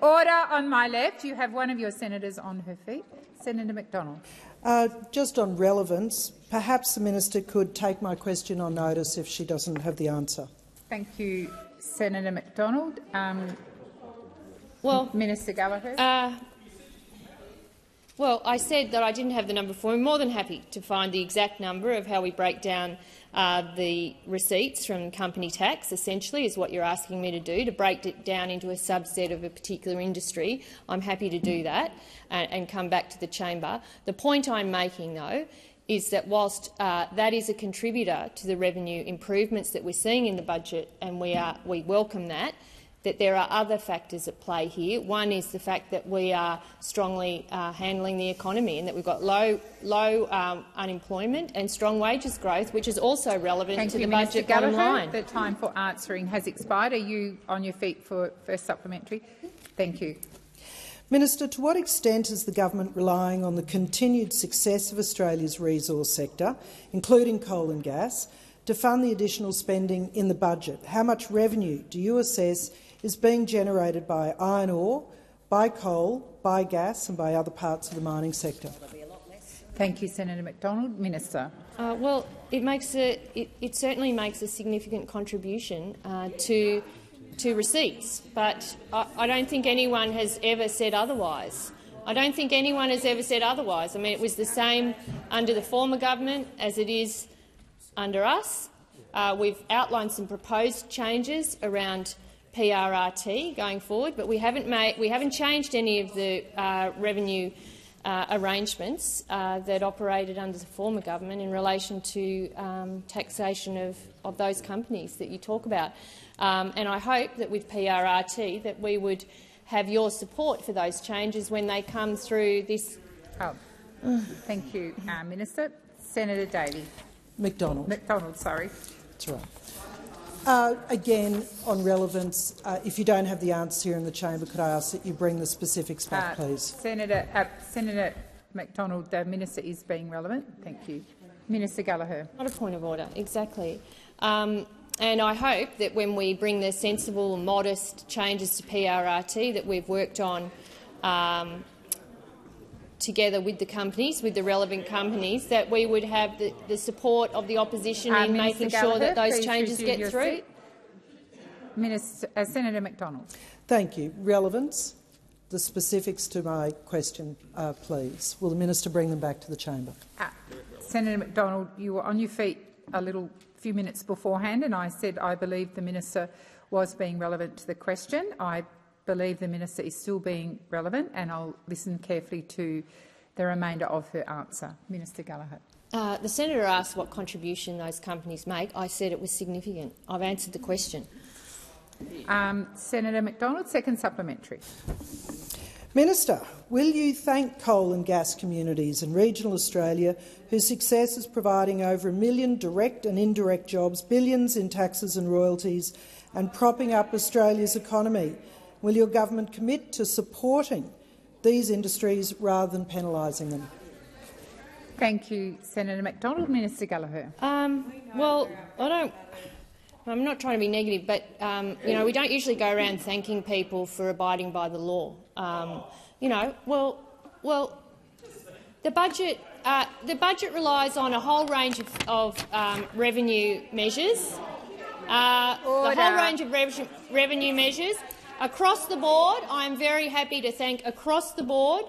Speaker 1: Order on my left. You have one of your senators on her feet. Senator McDonald.
Speaker 11: Uh, just on relevance, perhaps the minister could take my question on notice if she doesn't have the answer.
Speaker 1: Thank you, Senator McDonald. Um,
Speaker 3: Well,
Speaker 1: Minister Gallagher.
Speaker 3: Uh, well, I said that I didn't have the number for. I'm more than happy to find the exact number of how we break down uh, the receipts from company tax, essentially, is what you're asking me to do, to break it down into a subset of a particular industry. I'm happy to do that and, and come back to the chamber. The point I'm making, though, is that whilst uh, that is a contributor to the revenue improvements that we're seeing in the budget, and we, are, we welcome that, that there are other factors at play here. One is the fact that we are strongly uh, handling the economy and that we've got low, low um, unemployment and strong wages growth, which is also relevant
Speaker 1: Thank
Speaker 3: to
Speaker 1: you,
Speaker 3: the
Speaker 1: Minister
Speaker 3: budget bottom line.
Speaker 1: The time for answering has expired. Are you on your feet for first supplementary? Thank you.
Speaker 11: Minister, to what extent is the government relying on the continued success of Australia's resource sector, including coal and gas, to fund the additional spending in the budget? How much revenue do you assess is being generated by iron ore, by coal, by gas and by other parts of the mining sector?
Speaker 1: Thank you, Senator McDonald. Minister.
Speaker 3: Uh, well, it, makes a, it, it certainly makes a significant contribution uh, to, to receipts, but I, I don't think anyone has ever said otherwise. I don't think anyone has ever said otherwise. I mean, it was the same under the former government as it is under us. Uh, we've outlined some proposed changes around PRRT going forward, but we haven't, made, we haven't changed any of the uh, revenue uh, arrangements uh, that operated under the former government in relation to um, taxation of, of those companies that you talk about. Um, and I hope that with PRRT that we would have your support for those changes when they come through this.
Speaker 1: Oh, thank you, uh, Minister. Senator Davey.
Speaker 11: McDonald.
Speaker 1: McDonald, sorry.
Speaker 11: That's right. Uh, again, on relevance, uh, if you don't have the answer here in the chamber, could I ask that you bring the specifics back,
Speaker 1: Uh,
Speaker 11: please?
Speaker 1: Senator, uh, Senator McDonald, the minister is being relevant. Thank you. Minister Gallagher.
Speaker 3: Not a point of order, exactly. Um, and I hope that when we bring the sensible, modest changes to PRRT that we've worked on um, together with the companies, with the relevant companies, that we would have the, the support of the opposition
Speaker 1: Uh,
Speaker 3: in
Speaker 1: Minister
Speaker 3: making sure that those changes get through.
Speaker 1: seat. Minister, uh, Senator McDonald.
Speaker 11: Thank you. Relevance. The specifics to my question, uh, please. Will the minister bring them back to the chamber?
Speaker 1: Uh, Senator McDonald, you were on your feet a little few minutes beforehand, and I said I believe the minister was being relevant to the question. I believe the minister is still being relevant, and I'll listen carefully to the remainder of her answer. Minister Gallagher.
Speaker 3: Uh, the senator asked what contribution those companies make. I said it was significant. I've answered the question.
Speaker 1: Um, Senator McDonald, second supplementary.
Speaker 11: Minister, will you thank coal and gas communities in regional Australia whose success is providing over a million direct and indirect jobs, billions in taxes and royalties and propping up Australia's economy? Will your government commit to supporting these industries rather than penalising them?
Speaker 1: Thank you, Senator McDonald. Minister Gallagher.
Speaker 3: Um, well, I don't. I'm not trying to be negative, but um, you know we don't usually go around thanking people for abiding by the law. Um, you know, well, well, the budget. Uh, the budget relies on a whole range of, of um, revenue measures. Uh, the whole range of rev- revenue measures across the board. I am very happy to thank across the board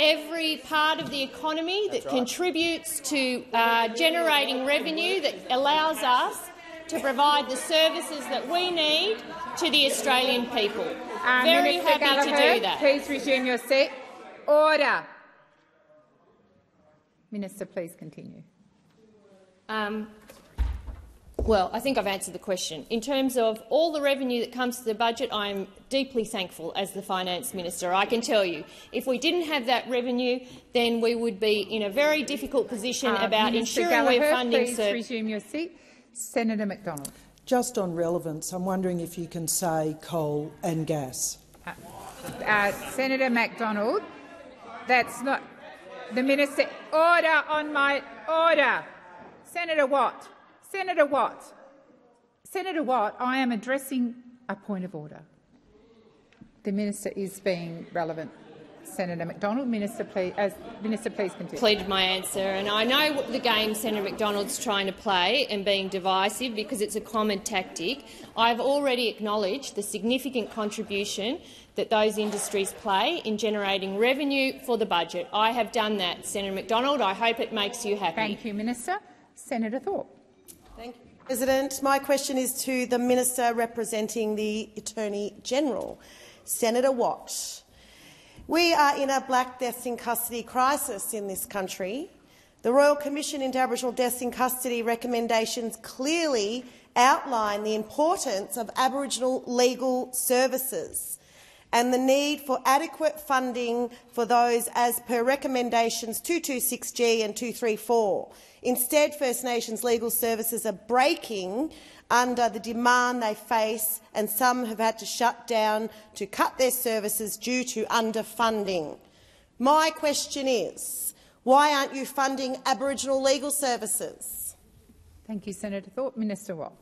Speaker 3: every part of the economy that contributes to uh, generating revenue that allows us to provide the services that we need to the Australian people.
Speaker 1: Uh,
Speaker 3: Very
Speaker 1: Minister
Speaker 3: happy
Speaker 1: Gallagher,
Speaker 3: to do that.
Speaker 1: Please resume your seat. Order. Minister, please continue.
Speaker 3: Um, Well, I think I've answered the question. In terms of all the revenue that comes to the budget, I am deeply thankful as the finance minister. I can tell you, if we didn't have that revenue, then we would be in a very difficult position
Speaker 1: Uh,
Speaker 3: about
Speaker 1: Minister
Speaker 3: ensuring
Speaker 1: Gallagher,
Speaker 3: we're funding
Speaker 1: please
Speaker 3: services.
Speaker 1: resume your seat. Senator McDonald.
Speaker 11: Just on relevance, I'm wondering if you can say coal and gas.
Speaker 1: Uh, Senator McDonald, that's not the minister. Order on my order. Senator Watt. Senator Watt. Senator Watt, I am addressing a point of order. The minister is being relevant. Senator McDonald, minister, please, as minister, please continue.
Speaker 3: Pleaded my answer, and I know what the game Senator McDonald's trying to play and being divisive because it's a common tactic. I've already acknowledged the significant contribution that those industries play in generating revenue for the budget. I have done that, Senator McDonald. I hope it makes you happy.
Speaker 1: Thank you, Minister. Senator Thorpe.
Speaker 12: Thank you, President. My question is to the Minister representing the Attorney-General, Senator Watt. We are in a black deaths in custody crisis in this country. The Royal Commission into Aboriginal Deaths in Custody recommendations clearly outline the importance of Aboriginal legal services and the need for adequate funding for those as per recommendations 226G and 234. Instead, First Nations legal services are breaking under the demand they face, and some have had to shut down to cut their services due to underfunding. My question is, why aren't you funding Aboriginal legal services?
Speaker 1: Thank you, Senator Thorpe. Minister Watt.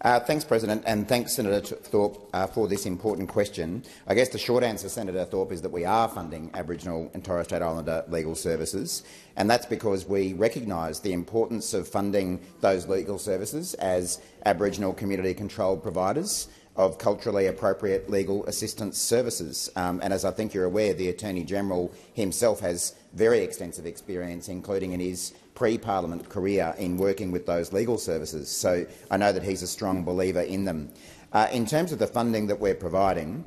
Speaker 13: Uh, thanks, President, and thanks, Senator Thorpe, uh, for this important question. I guess the short answer, Senator Thorpe, is that we are funding Aboriginal and Torres Strait Islander legal services, and that's because we recognise the importance of funding those legal services as Aboriginal community-controlled providers of culturally appropriate legal assistance services. Um, and as I think you're aware, the Attorney-General himself has very extensive experience, including in his pre-parliament career in working with those legal services. So I know that he's a strong believer in them. Uh, in terms of the funding that we're providing,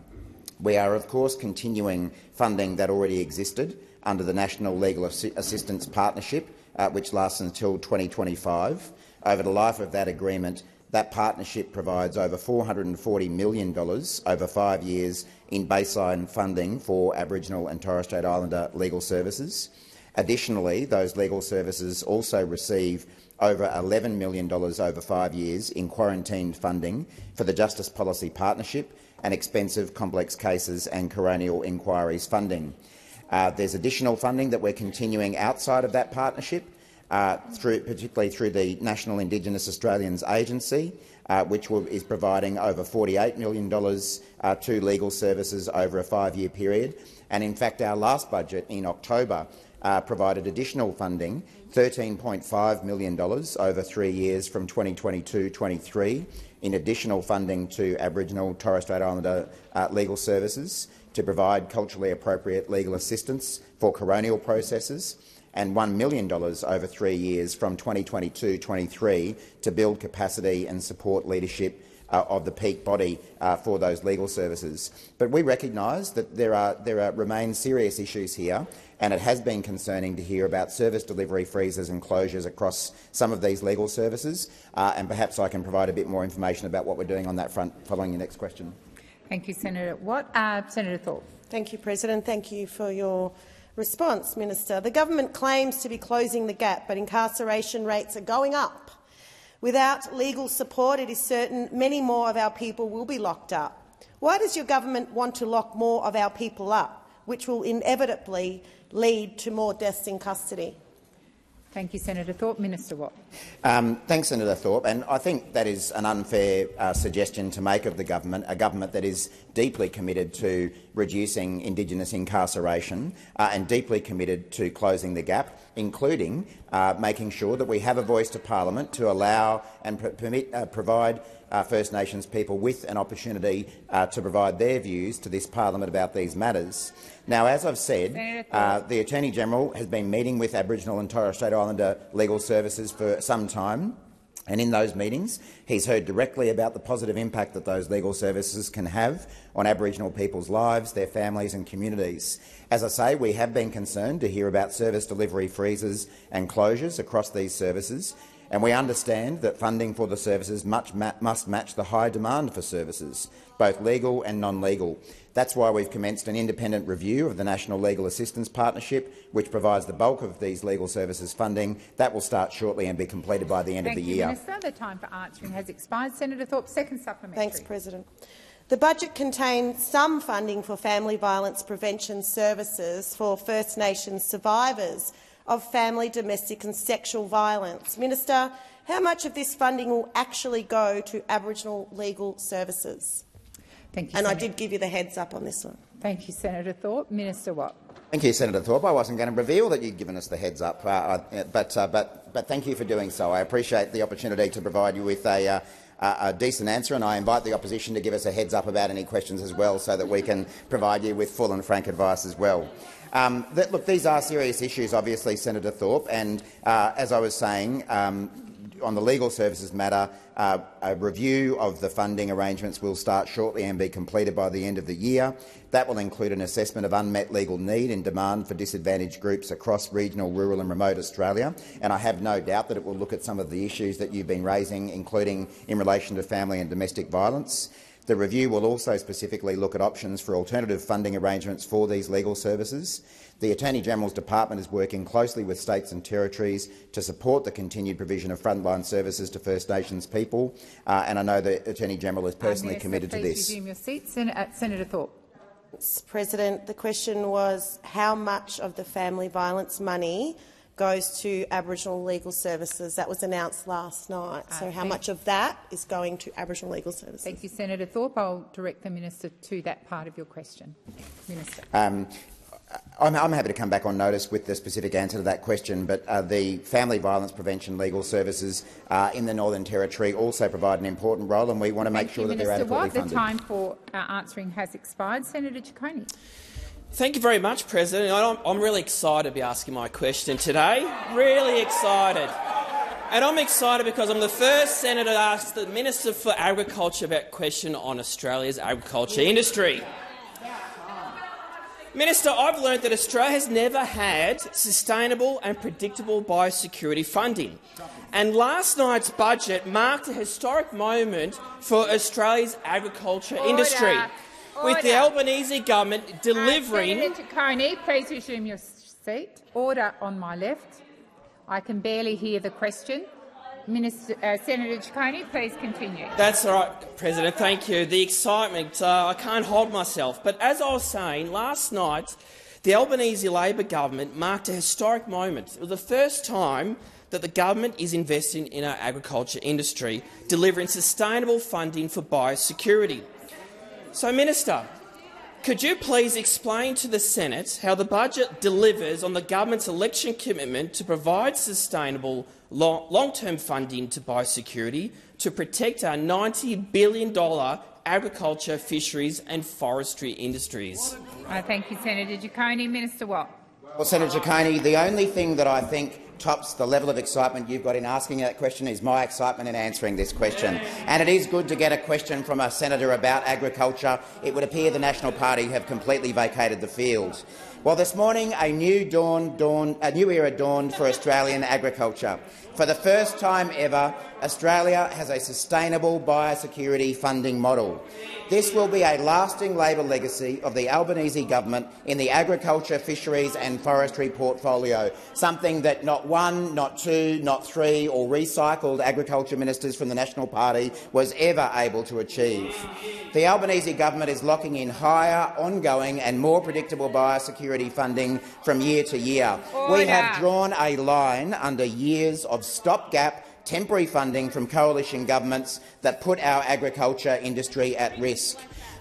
Speaker 13: we are of course continuing funding that already existed under the National Legal Assi Assistance Partnership, uh, which lasts until 2025. Over the life of that agreement, that partnership provides over $440 million over five years in baseline funding for Aboriginal and Torres Strait Islander legal services. Additionally, those legal services also receive over $11 million over five years in quarantined funding for the Justice Policy Partnership and expensive complex cases and coronial inquiries funding. Uh, there's additional funding that we're continuing outside of that partnership, uh, through, particularly through the National Indigenous Australians Agency, uh, which will, is providing over $48 million uh, to legal services over a five-year period. And in fact, our last budget in October uh, provided additional funding, $13.5 million over three years from 2022-23, in additional funding to Aboriginal Torres Strait Islander uh, legal services to provide culturally appropriate legal assistance for coronial processes, and $1 million over three years from 2022-23 to build capacity and support leadership uh, of the peak body uh, for those legal services. But we recognise that there, are, there are, remain serious issues here, and it has been concerning to hear about service delivery freezes and closures across some of these legal services, uh, and perhaps I can provide a bit more information about what we're doing on that front following your next question.
Speaker 1: Thank you, Senator Watt. Uh, Senator Thorpe.
Speaker 12: Thank you, President. Thank you for your response, Minister. The government claims to be closing the gap, but incarceration rates are going up. Without legal support, it is certain many more of our people will be locked up. Why does your government want to lock more of our people up, which will inevitably lead to more deaths in custody?
Speaker 1: Thank you, Senator Thorpe. Minister Watt.
Speaker 13: Um, thanks, Senator Thorpe. And I think that is an unfair uh, suggestion to make of the government, a government that is deeply committed to reducing Indigenous incarceration uh, and deeply committed to closing the gap, including uh, making sure that we have a voice to parliament to allow and permit, uh, provide uh, First Nations people with an opportunity uh, to provide their views to this parliament about these matters. Now, as I've said, uh, the Attorney-General has been meeting with Aboriginal and Torres Strait Islander legal services for some time. And in those meetings, he's heard directly about the positive impact that those legal services can have on Aboriginal people's lives, their families and communities. As I say, we have been concerned to hear about service delivery freezes and closures across these services, and we understand that funding for the services much ma must match the high demand for services, both legal and non-legal. That's why we've commenced an independent review of the National Legal Assistance Partnership, which provides the bulk of these legal services funding. That will start shortly and be completed by the end
Speaker 1: Thank
Speaker 13: of the
Speaker 1: you,
Speaker 13: year.
Speaker 1: Minister. The time for answering has expired. Senator Thorpe, second supplementary.
Speaker 12: Thanks, President. The budget contains some funding for family violence prevention services for First Nations survivors of family, domestic and sexual violence. Minister, how much of this funding will actually go to Aboriginal legal services?
Speaker 1: Thank you,
Speaker 12: and
Speaker 1: Senator.
Speaker 12: I did give you the heads up on this one.
Speaker 1: Thank you, Senator Thorpe. Minister Watt.
Speaker 13: Thank you, Senator Thorpe. I wasn't going to reveal that you'd given us the heads up, uh, uh, but, uh, but, but thank you for doing so. I appreciate the opportunity to provide you with a, uh, a decent answer, and I invite the opposition to give us a heads up about any questions as well, so that we can provide you with full and frank advice as well. Um, that, look, these are serious issues, obviously, Senator Thorpe, and uh, as I was saying, um, on the legal services matter, uh, a review of the funding arrangements will start shortly and be completed by the end of the year. That will include an assessment of unmet legal need and demand for disadvantaged groups across regional, rural and remote Australia. And I have no doubt that it will look at some of the issues that you've been raising, including in relation to family and domestic violence. The review will also specifically look at options for alternative funding arrangements for these legal services. The Attorney-General's Department is working closely with states and territories to support the continued provision of frontline services to First Nations people, uh, and I know the Attorney-General is personally
Speaker 1: Minister,
Speaker 13: committed to
Speaker 1: please
Speaker 13: this.
Speaker 1: resume your seat. Sen uh, Senator Thorpe.
Speaker 12: President, the question was how much of the family violence money goes to Aboriginal legal services. That was announced last night. So how much of that is going to Aboriginal legal services?
Speaker 1: Thank you, Senator Thorpe. I'll direct the minister to that part of your question. Minister.
Speaker 13: Um, I'm, I'm happy to come back on notice with the specific answer to that question, but uh, the Family Violence Prevention Legal Services uh, in the Northern Territory also provide an important role, and we want to make
Speaker 1: Thank
Speaker 13: sure
Speaker 1: you,
Speaker 13: that they're
Speaker 1: Minister
Speaker 13: adequately
Speaker 1: Watt. The time for uh, answering has expired. Senator Ciccone.
Speaker 14: Thank you very much, President. I'm, I'm really excited to be asking my question today. Really excited. And I'm excited because I'm the first senator to ask the Minister for Agriculture about a question on Australia's agriculture industry. Minister, I've learned that Australia has never had sustainable and predictable biosecurity funding. And last night's budget marked a historic moment for Australia's agriculture
Speaker 1: Order.
Speaker 14: industry, with the Albanese government delivering
Speaker 1: Uh, Senator Ciccone, please resume your seat. Order on my left. I can barely hear the question. Minister, uh, Senator Ciccone, please continue.
Speaker 14: That's all right, President. Thank you. The excitement, uh, I can't hold myself. But as I was saying, last night the Albanese Labor government marked a historic moment. It was the first time that the government is investing in our agriculture industry, delivering sustainable funding for biosecurity. So, Minister, could you please explain to the Senate how the budget delivers on the government's election commitment to provide sustainable long- long-term funding to biosecurity to protect our $90 billion agriculture, fisheries and forestry industries?
Speaker 1: Uh, thank you, Senator Ciccone. Minister Watt.
Speaker 13: Well, Senator Ciccone, the only thing that I think tops the level of excitement you've got in asking that question is my excitement in answering this question. And it is good to get a question from a senator about agriculture. It would appear the National Party have completely vacated the field. Well, this morning a new dawn, dawn, a new era dawned for Australian agriculture. For the first time ever, Australia has a sustainable biosecurity funding model. This will be a lasting Labor legacy of the Albanese government in the agriculture, fisheries and forestry portfolio, something that not one, not two, not three or recycled agriculture ministers from the National Party was ever able to achieve. The Albanese government is locking in higher, ongoing and more predictable biosecurity funding from year to year. Oh, we have drawn a line under years of stopgap temporary funding from coalition governments that put our agriculture industry at risk.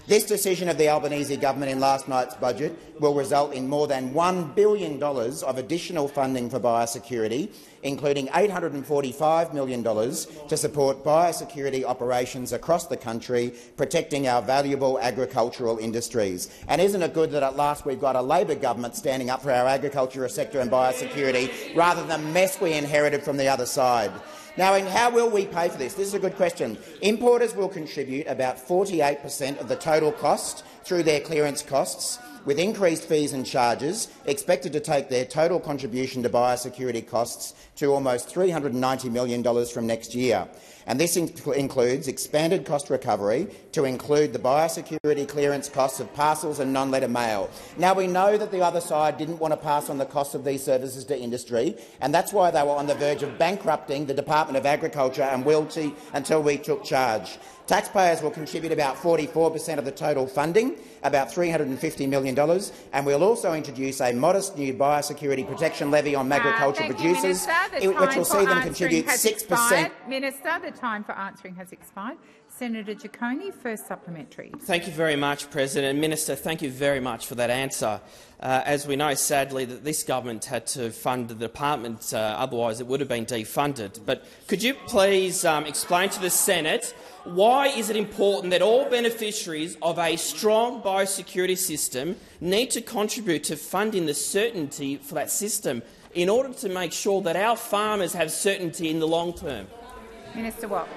Speaker 13: This decision of the Albanese government in last night's budget will result in more than $1 billion of additional funding for biosecurity, including $845 million to support biosecurity operations across the country, protecting our valuable agricultural industries. And isn't it good that at last we've got a Labor government standing up for our agricultural sector and biosecurity rather than the mess we inherited from the other side? Now, how will we pay for this? This is a good question. Importers will contribute about 48 per cent of the total cost through their clearance costs, with increased fees and charges expected to take their total contribution to biosecurity costs to almost $390 million from next year and this includes expanded cost recovery to include the biosecurity clearance costs of parcels and non-letter mail. Now, we know that the other side didn't want to pass on the cost of these services to industry, and that's why they were on the verge of bankrupting the Department of Agriculture and Wilty until we took charge. Taxpayers will contribute about 44 per cent of the total funding, about $350 million, and we'll also introduce a modest new biosecurity protection levy on agricultural
Speaker 1: uh,
Speaker 13: producers,
Speaker 1: you,
Speaker 13: which will see them contribute 6 per cent.
Speaker 1: Minister, the time for answering has expired. Senator Ciccone, first supplementary.
Speaker 14: Thank you very much, President. Minister, thank you very much for that answer. Uh, as we know, sadly, that this government had to fund the department, uh, otherwise it would have been defunded. But could you please um, explain to the Senate why is it important that all beneficiaries of a strong biosecurity system need to contribute to funding the certainty for that system in order to make sure that our farmers have certainty in the long term?
Speaker 1: Minister Watt.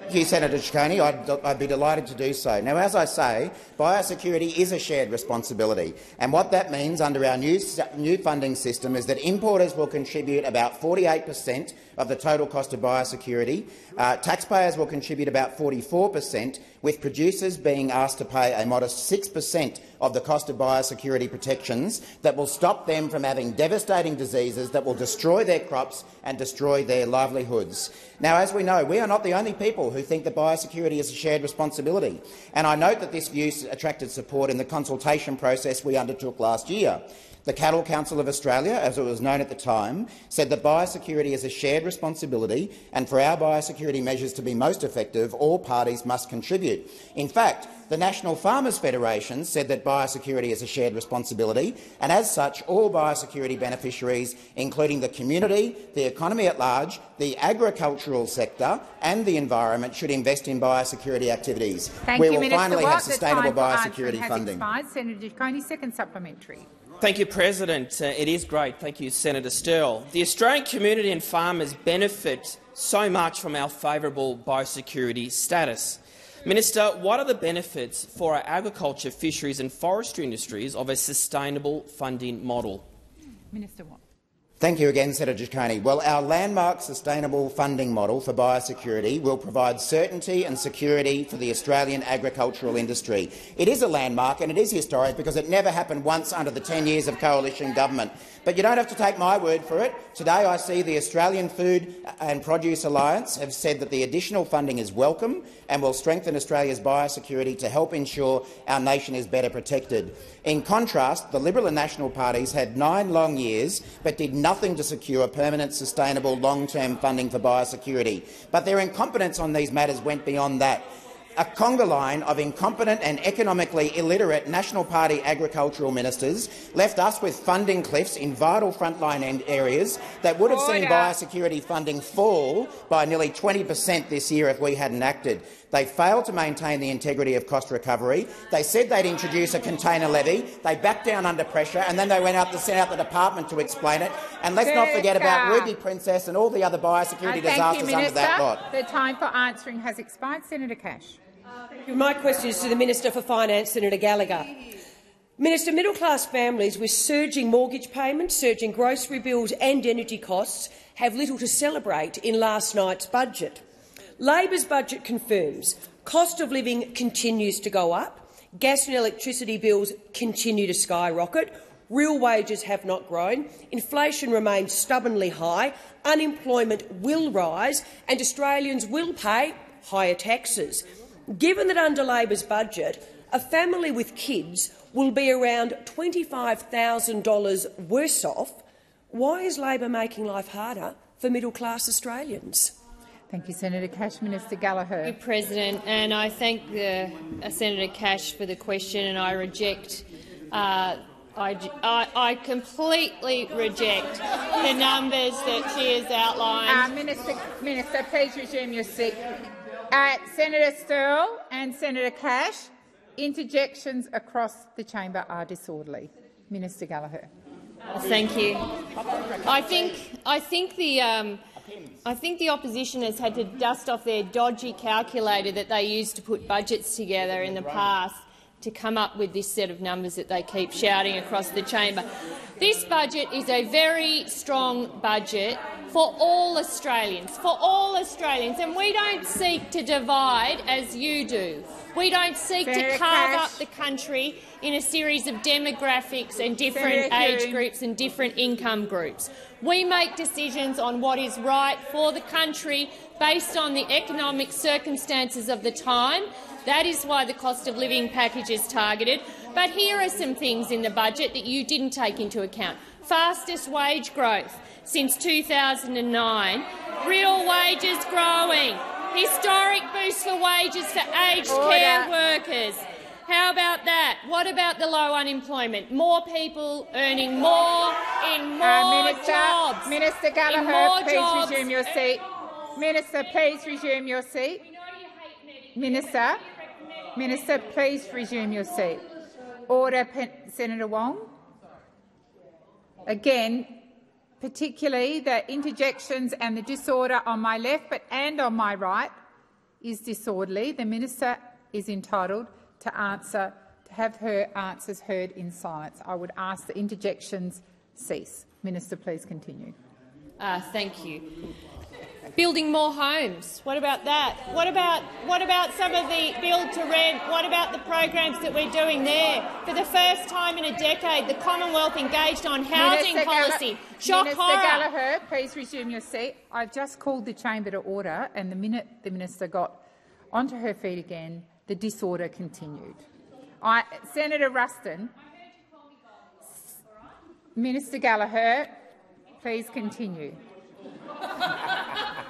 Speaker 13: Thank you, Senator Ciccone. I'd, I'd, be delighted to do so. Now, as I say, biosecurity is a shared responsibility, and what that means under our new, new funding system is that importers will contribute about 48 per cent of the total cost of biosecurity. Uh, taxpayers will contribute about 44 per cent, with producers being asked to pay a modest 6 per cent of the cost of biosecurity protections that will stop them from having devastating diseases that will destroy their crops and destroy their livelihoods. Now, as we know, we are not the only people who think that biosecurity is a shared responsibility, and I note that this view attracted support in the consultation process we undertook last year. The Cattle Council of Australia, as it was known at the time, said that biosecurity is a shared responsibility and for our biosecurity measures to be most effective, all parties must contribute. In fact, the National Farmers Federation said that biosecurity is a shared responsibility, and as such, all biosecurity beneficiaries, including the community, the economy at large, the agricultural sector and the environment, should invest in biosecurity activities.
Speaker 1: Thank
Speaker 13: we
Speaker 1: you,
Speaker 13: will
Speaker 1: Minister
Speaker 13: finally
Speaker 1: Watt.
Speaker 13: have sustainable biosecurity funding.
Speaker 1: Expired. Senator Ciccone, second supplementary.
Speaker 14: Thank you, President. Uh, it is great. Thank you, Senator Sterle. The Australian community and farmers benefit so much from our favourable biosecurity status. Minister, what are the benefits for our agriculture, fisheries and forestry industries of a sustainable funding model?
Speaker 1: Minister Watt.
Speaker 13: Thank you again, Senator Ciccone. Well, our landmark sustainable funding model for biosecurity will provide certainty and security for the Australian agricultural industry. It is a landmark and it is historic because it never happened once under the 10 years of coalition government. But you don't have to take my word for it. Today I see the Australian Food and Produce Alliance have said that the additional funding is welcome and will strengthen Australia's biosecurity to help ensure our nation is better protected. In contrast, the Liberal and National parties had nine long years but did nothing to secure permanent, sustainable, long-term funding for biosecurity. But their incompetence on these matters went beyond that a conga line of incompetent and economically illiterate National Party agricultural ministers left us with funding cliffs in vital frontline areas that would have Order. seen biosecurity funding fall by nearly 20 per cent this year if we hadn't acted. They failed to maintain the integrity of cost recovery. They said they'd introduce a container levy. They backed down under pressure, and then they went out to send out the department to explain it. And let's not forget about Ruby Princess and all the other biosecurity disasters
Speaker 1: you,
Speaker 13: under that lot.
Speaker 1: The time for answering has expired. Senator Cash.
Speaker 15: My question is to the Minister for Finance, Senator Gallagher. Minister, middle-class families with surging mortgage payments, surging grocery bills and energy costs have little to celebrate in last night's budget. Labor's budget confirms cost of living continues to go up, gas and electricity bills continue to skyrocket, real wages have not grown, inflation remains stubbornly high, unemployment will rise and Australians will pay higher taxes. Given that under Labor's budget, a family with kids will be around $25,000 worse off, why is Labor making life harder for middle-class Australians?
Speaker 1: Thank you, Senator Cash. Minister Gallagher.
Speaker 3: Thank you, President, and I thank the, uh, Senator Cash for the question, and I reject. Uh, I, I, I, completely reject the numbers that she has outlined.
Speaker 1: Uh, Minister, Minister, please resume your seat. Senator Sterle and Senator Cash, interjections across the chamber are disorderly. Minister Gallagher.
Speaker 3: Thank you. I think I think the um, I think the opposition has had to dust off their dodgy calculator that they used to put budgets together in the past to come up with this set of numbers that they keep shouting across the chamber. This budget is a very strong budget for all Australians, for all Australians, and we don't seek to divide as you do. We don't seek to carve
Speaker 1: Cash.
Speaker 3: up the country in a series of demographics and different age groups and different income groups. We make decisions on what is right for the country based on the economic circumstances of the time. That is why the cost of living package is targeted. But here are some things in the budget that you didn't take into account. Fastest wage growth since 2009. Real wages growing. Historic boost for wages for aged care workers. How about that? What about the low unemployment? More people earning more in more
Speaker 1: Uh, Minister,
Speaker 3: jobs.
Speaker 1: Minister
Speaker 3: in
Speaker 1: Gallagher, please
Speaker 3: jobs.
Speaker 1: resume your seat. Minister, please resume your seat. Minister, Minister, please resume your seat. Order, Pe- Senator Wong. Again, particularly the interjections and the disorder on my left but and on my right is disorderly. The minister is entitled to answer to have her answers heard in silence. I would ask the interjections cease. Minister, please continue.
Speaker 3: Uh, thank you. Building more homes. What about that? What about what about some of the build to rent? What about the programs that we're doing there? For the first time in a decade, the Commonwealth engaged on housing
Speaker 1: Minister Galla-
Speaker 3: policy. Shock
Speaker 1: Minister
Speaker 3: horror.
Speaker 1: Gallagher, please resume your seat. I've just called the chamber to order, and the minute the minister got onto her feet again, the disorder continued. I, Senator Ruston, Minister Gallagher, please continue.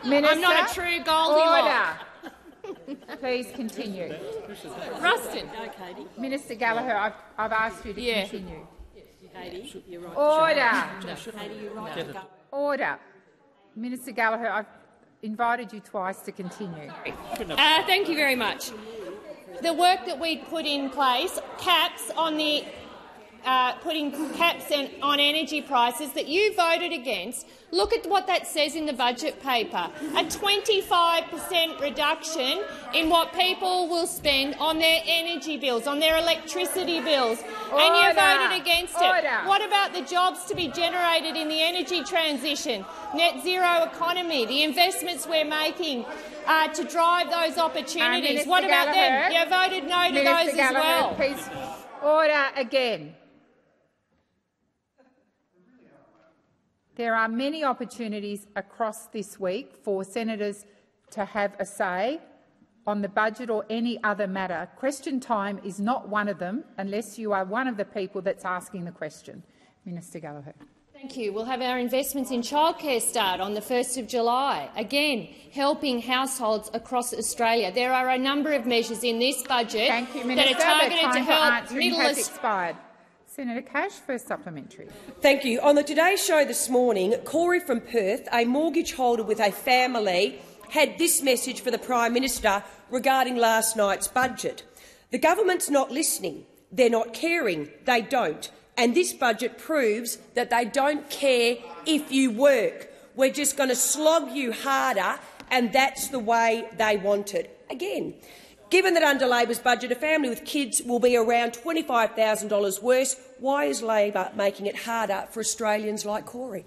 Speaker 1: Minister,
Speaker 3: I'm not a true Goldilocks.
Speaker 1: Order. Please continue.
Speaker 3: Ruston.
Speaker 1: Minister Gallagher, I've, I've asked you to
Speaker 3: Yeah.
Speaker 1: continue.
Speaker 16: Katy, you're right.
Speaker 1: Order.
Speaker 16: Katy, you're right. to.
Speaker 1: Order. Minister Gallagher, I've invited you twice to continue.
Speaker 3: Uh, thank you very much. The work that we put in place, caps on the uh, putting caps on energy prices that you voted against. Look at what that says in the budget paper: a 25 per cent reduction in what people will spend on their energy bills, on their electricity bills, and you voted against
Speaker 1: Order.
Speaker 3: it. What about the jobs to be generated in the energy transition, net zero economy, the investments we're making uh, to drive those opportunities?
Speaker 1: Minister
Speaker 3: what about them? You voted no to
Speaker 1: Minister
Speaker 3: those as
Speaker 1: Gallagher,
Speaker 3: well.
Speaker 1: Please, order again. There are many opportunities across this week for senators to have a say on the budget or any other matter. Question time is not one of them unless you are one of the people that's asking the question. Minister Gallagher.
Speaker 3: Thank you. We'll have our investments in childcare start on the 1st of July, again helping households across Australia. There are a number of measures in this budget
Speaker 1: you,
Speaker 3: that are targeted to help middle
Speaker 1: has
Speaker 3: Aus-
Speaker 1: expired. Senator Cash for supplementary.
Speaker 15: Thank you. On the Today Show this morning, Corey from Perth, a mortgage holder with a family, had this message for the Prime Minister regarding last night's budget. The government's not listening. They're not caring. They don't. And this budget proves that they don't care if you work. We're just going to slog you harder, and that's the way they want it. Again, Given that under Labor's budget a family with kids will be around $25,000 worse, why is Labor making it harder for Australians like Corey?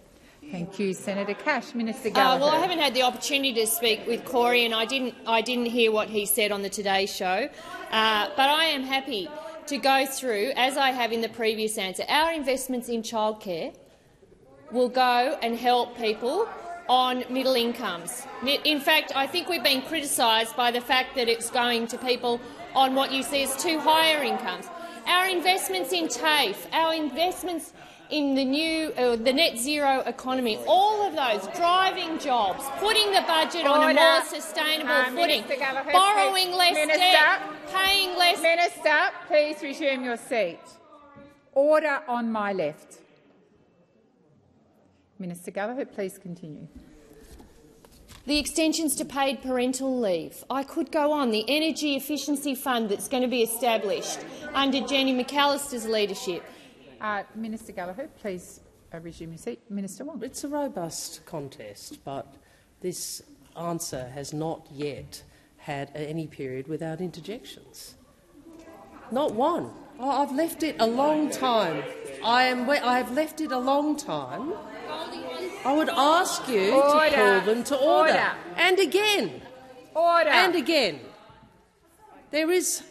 Speaker 1: Thank you, Senator Cash. Minister
Speaker 3: Uh, well, I haven't had the opportunity to speak with Corey, and I didn't. I didn't hear what he said on the Today Show. Uh, but I am happy to go through, as I have in the previous answer, our investments in childcare will go and help people on middle incomes. In fact, I think we've been criticised by the fact that it's going to people on what you see as two higher incomes. Our investments in TAFE, our investments in the new, uh, the net zero economy, all of those driving jobs, putting the budget on a more sustainable
Speaker 1: Uh,
Speaker 3: footing,
Speaker 1: Minister
Speaker 3: borrowing less
Speaker 1: Minister,
Speaker 3: debt, paying less.
Speaker 1: Minister, please resume your seat. Order on my left. Minister Gallagher, please continue.
Speaker 3: The extensions to paid parental leave. I could go on. The Energy Efficiency Fund that's going to be established under Jenny McAllister's leadership.
Speaker 1: Uh, Minister Gallagher, please uh, resume your seat. Minister Wong.
Speaker 16: It's a robust contest, but this answer has not yet had any period without interjections. Not one. Oh, I've left it a long time. I am. I have left it a long time. I would ask you
Speaker 1: Order.
Speaker 16: to call them to order.
Speaker 1: Order.
Speaker 16: And again.
Speaker 1: Order.
Speaker 16: And again. There is.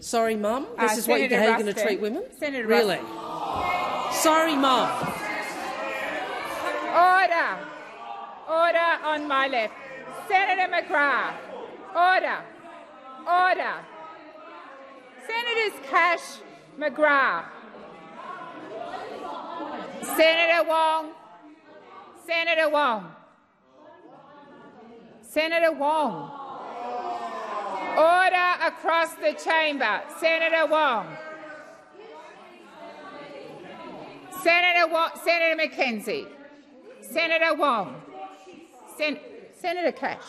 Speaker 16: Sorry, Mum. This
Speaker 1: Uh,
Speaker 16: is what,
Speaker 1: Senator
Speaker 16: how you're going to treat women?
Speaker 1: Senator
Speaker 16: really? Sorry, Mum.
Speaker 1: Order. Order on my left. Senator McGrath. Order. Order. Senators Cash, McGrath. Senator Wong. Senator Wong. Senator Wong. Order across the chamber. Senator Wong. Senator Wong, Senator McKenzie. Senator Wong. Sen- Senator Cash.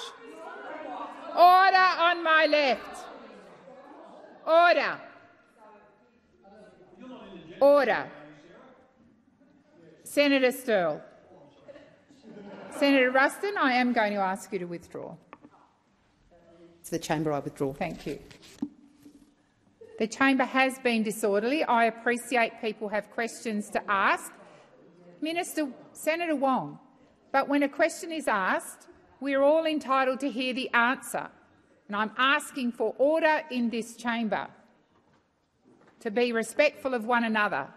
Speaker 1: Order on my left. Order. Order. Senator Sterle. Senator Ruston, I am going to ask you to withdraw.
Speaker 17: To the chamber, I withdraw.
Speaker 1: Thank you. The chamber has been disorderly. I appreciate people have questions to ask. Minister, Senator Wong, but when a question is asked, we're all entitled to hear the answer. And I'm asking for order in this chamber, to be respectful of one another.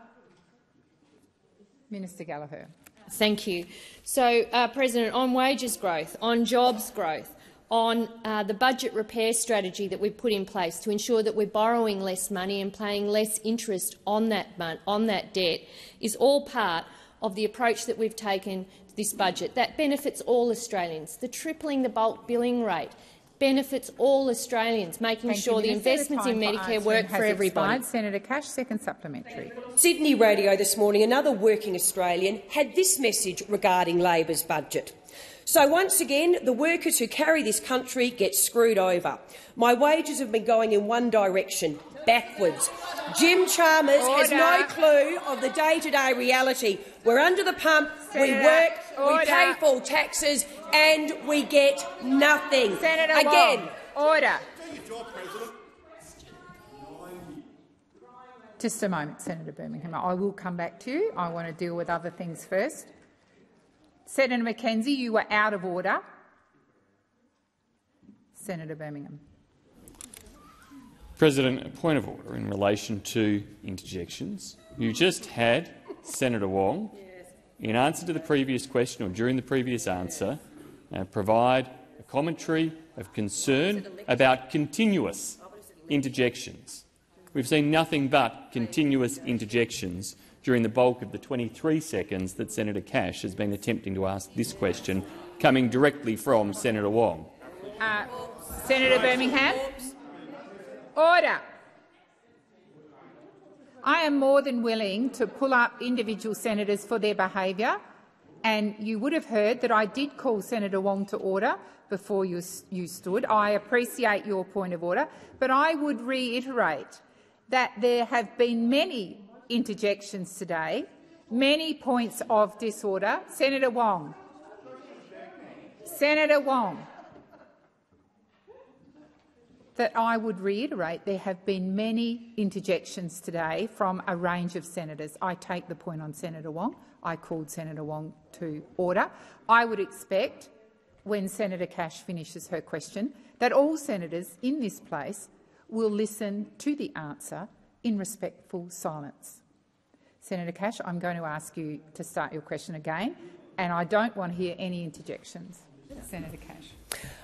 Speaker 1: Minister Gallagher.
Speaker 3: Thank you. So, uh, President, on wages growth, on jobs growth, on uh, the budget repair strategy that we've put in place to ensure that we're borrowing less money and paying less interest on that, on that debt is all part of the approach that we've taken to this budget. That benefits all Australians. The tripling the bulk billing rate benefits all Australians, making
Speaker 1: Thank
Speaker 3: sure
Speaker 1: you,
Speaker 3: the investments in Medicare work for everybody.
Speaker 1: expired. Senator Cash, second supplementary.
Speaker 15: Sydney Radio this morning, another working Australian had this message regarding Labor's budget. So once again, the workers who carry this country get screwed over. My wages have been going in one direction, backwards. Jim Chalmers has no clue of the day-to-day reality. We're under the pump, we
Speaker 1: Senator,
Speaker 15: work, we pay full taxes, and we get nothing.
Speaker 1: Senator
Speaker 15: Again,
Speaker 1: Wong, order. Just a moment, Senator Birmingham. I will come back to you. I want to deal with other things first. Senator McKenzie, you were out of order. Senator Birmingham.
Speaker 6: President, a point of order in relation to interjections. You just had Senator Wong, in answer to the previous question or during the previous answer, uh, provide a commentary of concern about continuous interjections. We've seen nothing but continuous interjections during the bulk of the 23 seconds that Senator Cash has been attempting to ask this question, coming directly from Senator Wong.
Speaker 1: Uh, Senator Birmingham. Order. I am more than willing to pull up individual senators for their behaviour, and you would have heard that I did call Senator Wong to order before you, you stood. I appreciate your point of order, but I would reiterate that there have been many interjections today, many points of disorder. Senator Wong. Senator Wong that I would reiterate there have been many interjections today from a range of senators. I take the point on Senator Wong. I called Senator Wong to order. I would expect, when Senator Cash finishes her question, that all senators in this place will listen to the answer in respectful silence. Senator Cash, I'm going to ask you to start your question again, and I don't want to hear any interjections. Senator Cash.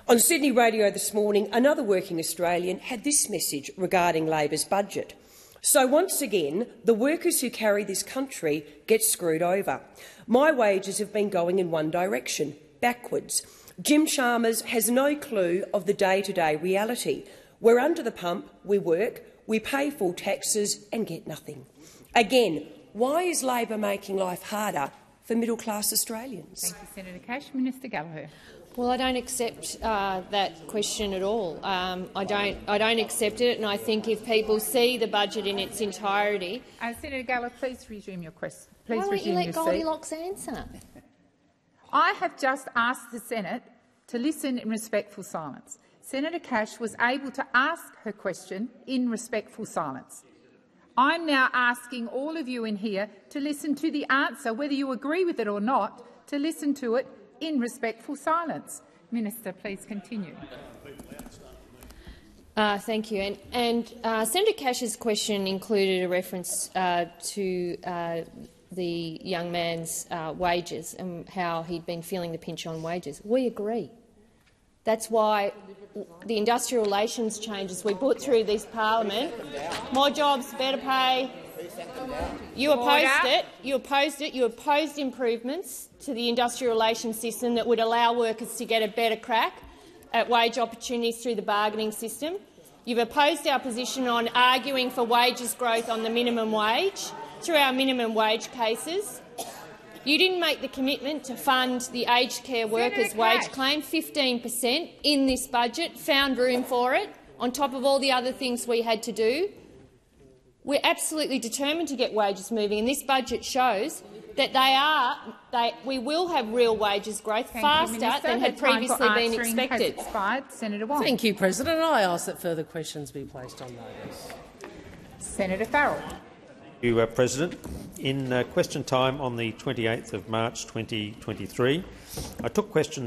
Speaker 15: On Sydney Radio this morning, another working Australian had this message regarding Labor's budget. So once again, the workers who carry this country get screwed over. My wages have been going in one direction, backwards. Jim Chalmers has no clue of the day-to-day reality. We're under the pump, we work, we pay full taxes and get nothing. Again, why is Labor making life harder for middle-class Australians?
Speaker 1: Thank you, Senator Cash. Minister Gallagher.
Speaker 3: Well, I don't accept uh, that question at all. Um, I don't. I don't accept it, and I think if people see the budget in its entirety,
Speaker 1: uh, Senator Gallagher, please resume your question. Please
Speaker 3: why won't you let Goldilocks answer?
Speaker 1: I have just asked the Senate to listen in respectful silence. Senator Cash was able to ask her question in respectful silence. I'm now asking all of you in here to listen to the answer, whether you agree with it or not, to listen to it in respectful silence. Minister, please continue.
Speaker 3: Uh, thank you. And, and uh, Senator Cash's question included a reference uh, to uh, the young man's uh, wages and how he'd been feeling the pinch on wages. We agree. That's why the industrial relations changes we put through this parliament, more jobs, better pay. You opposed it. You opposed it. You opposed improvements to the industrial relations system that would allow workers to get a better crack at wage opportunities through the bargaining system. You've opposed our position on arguing for wages growth on the minimum wage through our minimum wage cases. You didn't make the commitment to fund the aged care workers' wage claim, 15 per cent in this budget, found room for it, on top of all the other things we had to do. We're absolutely determined to get wages moving, and this budget shows that they are. They, we will have real wages growth
Speaker 1: Thank
Speaker 3: faster
Speaker 1: you, Minister.
Speaker 3: than
Speaker 1: The
Speaker 3: had
Speaker 1: time for
Speaker 3: previously been
Speaker 1: answering
Speaker 3: expected.
Speaker 1: Has expired. Senator Wong.
Speaker 16: Thank you, President. I ask that further questions be placed on notice.
Speaker 1: Senator Farrell.
Speaker 9: Thank you, uh, President. In uh, question time on the 28th of March 2023, I took questions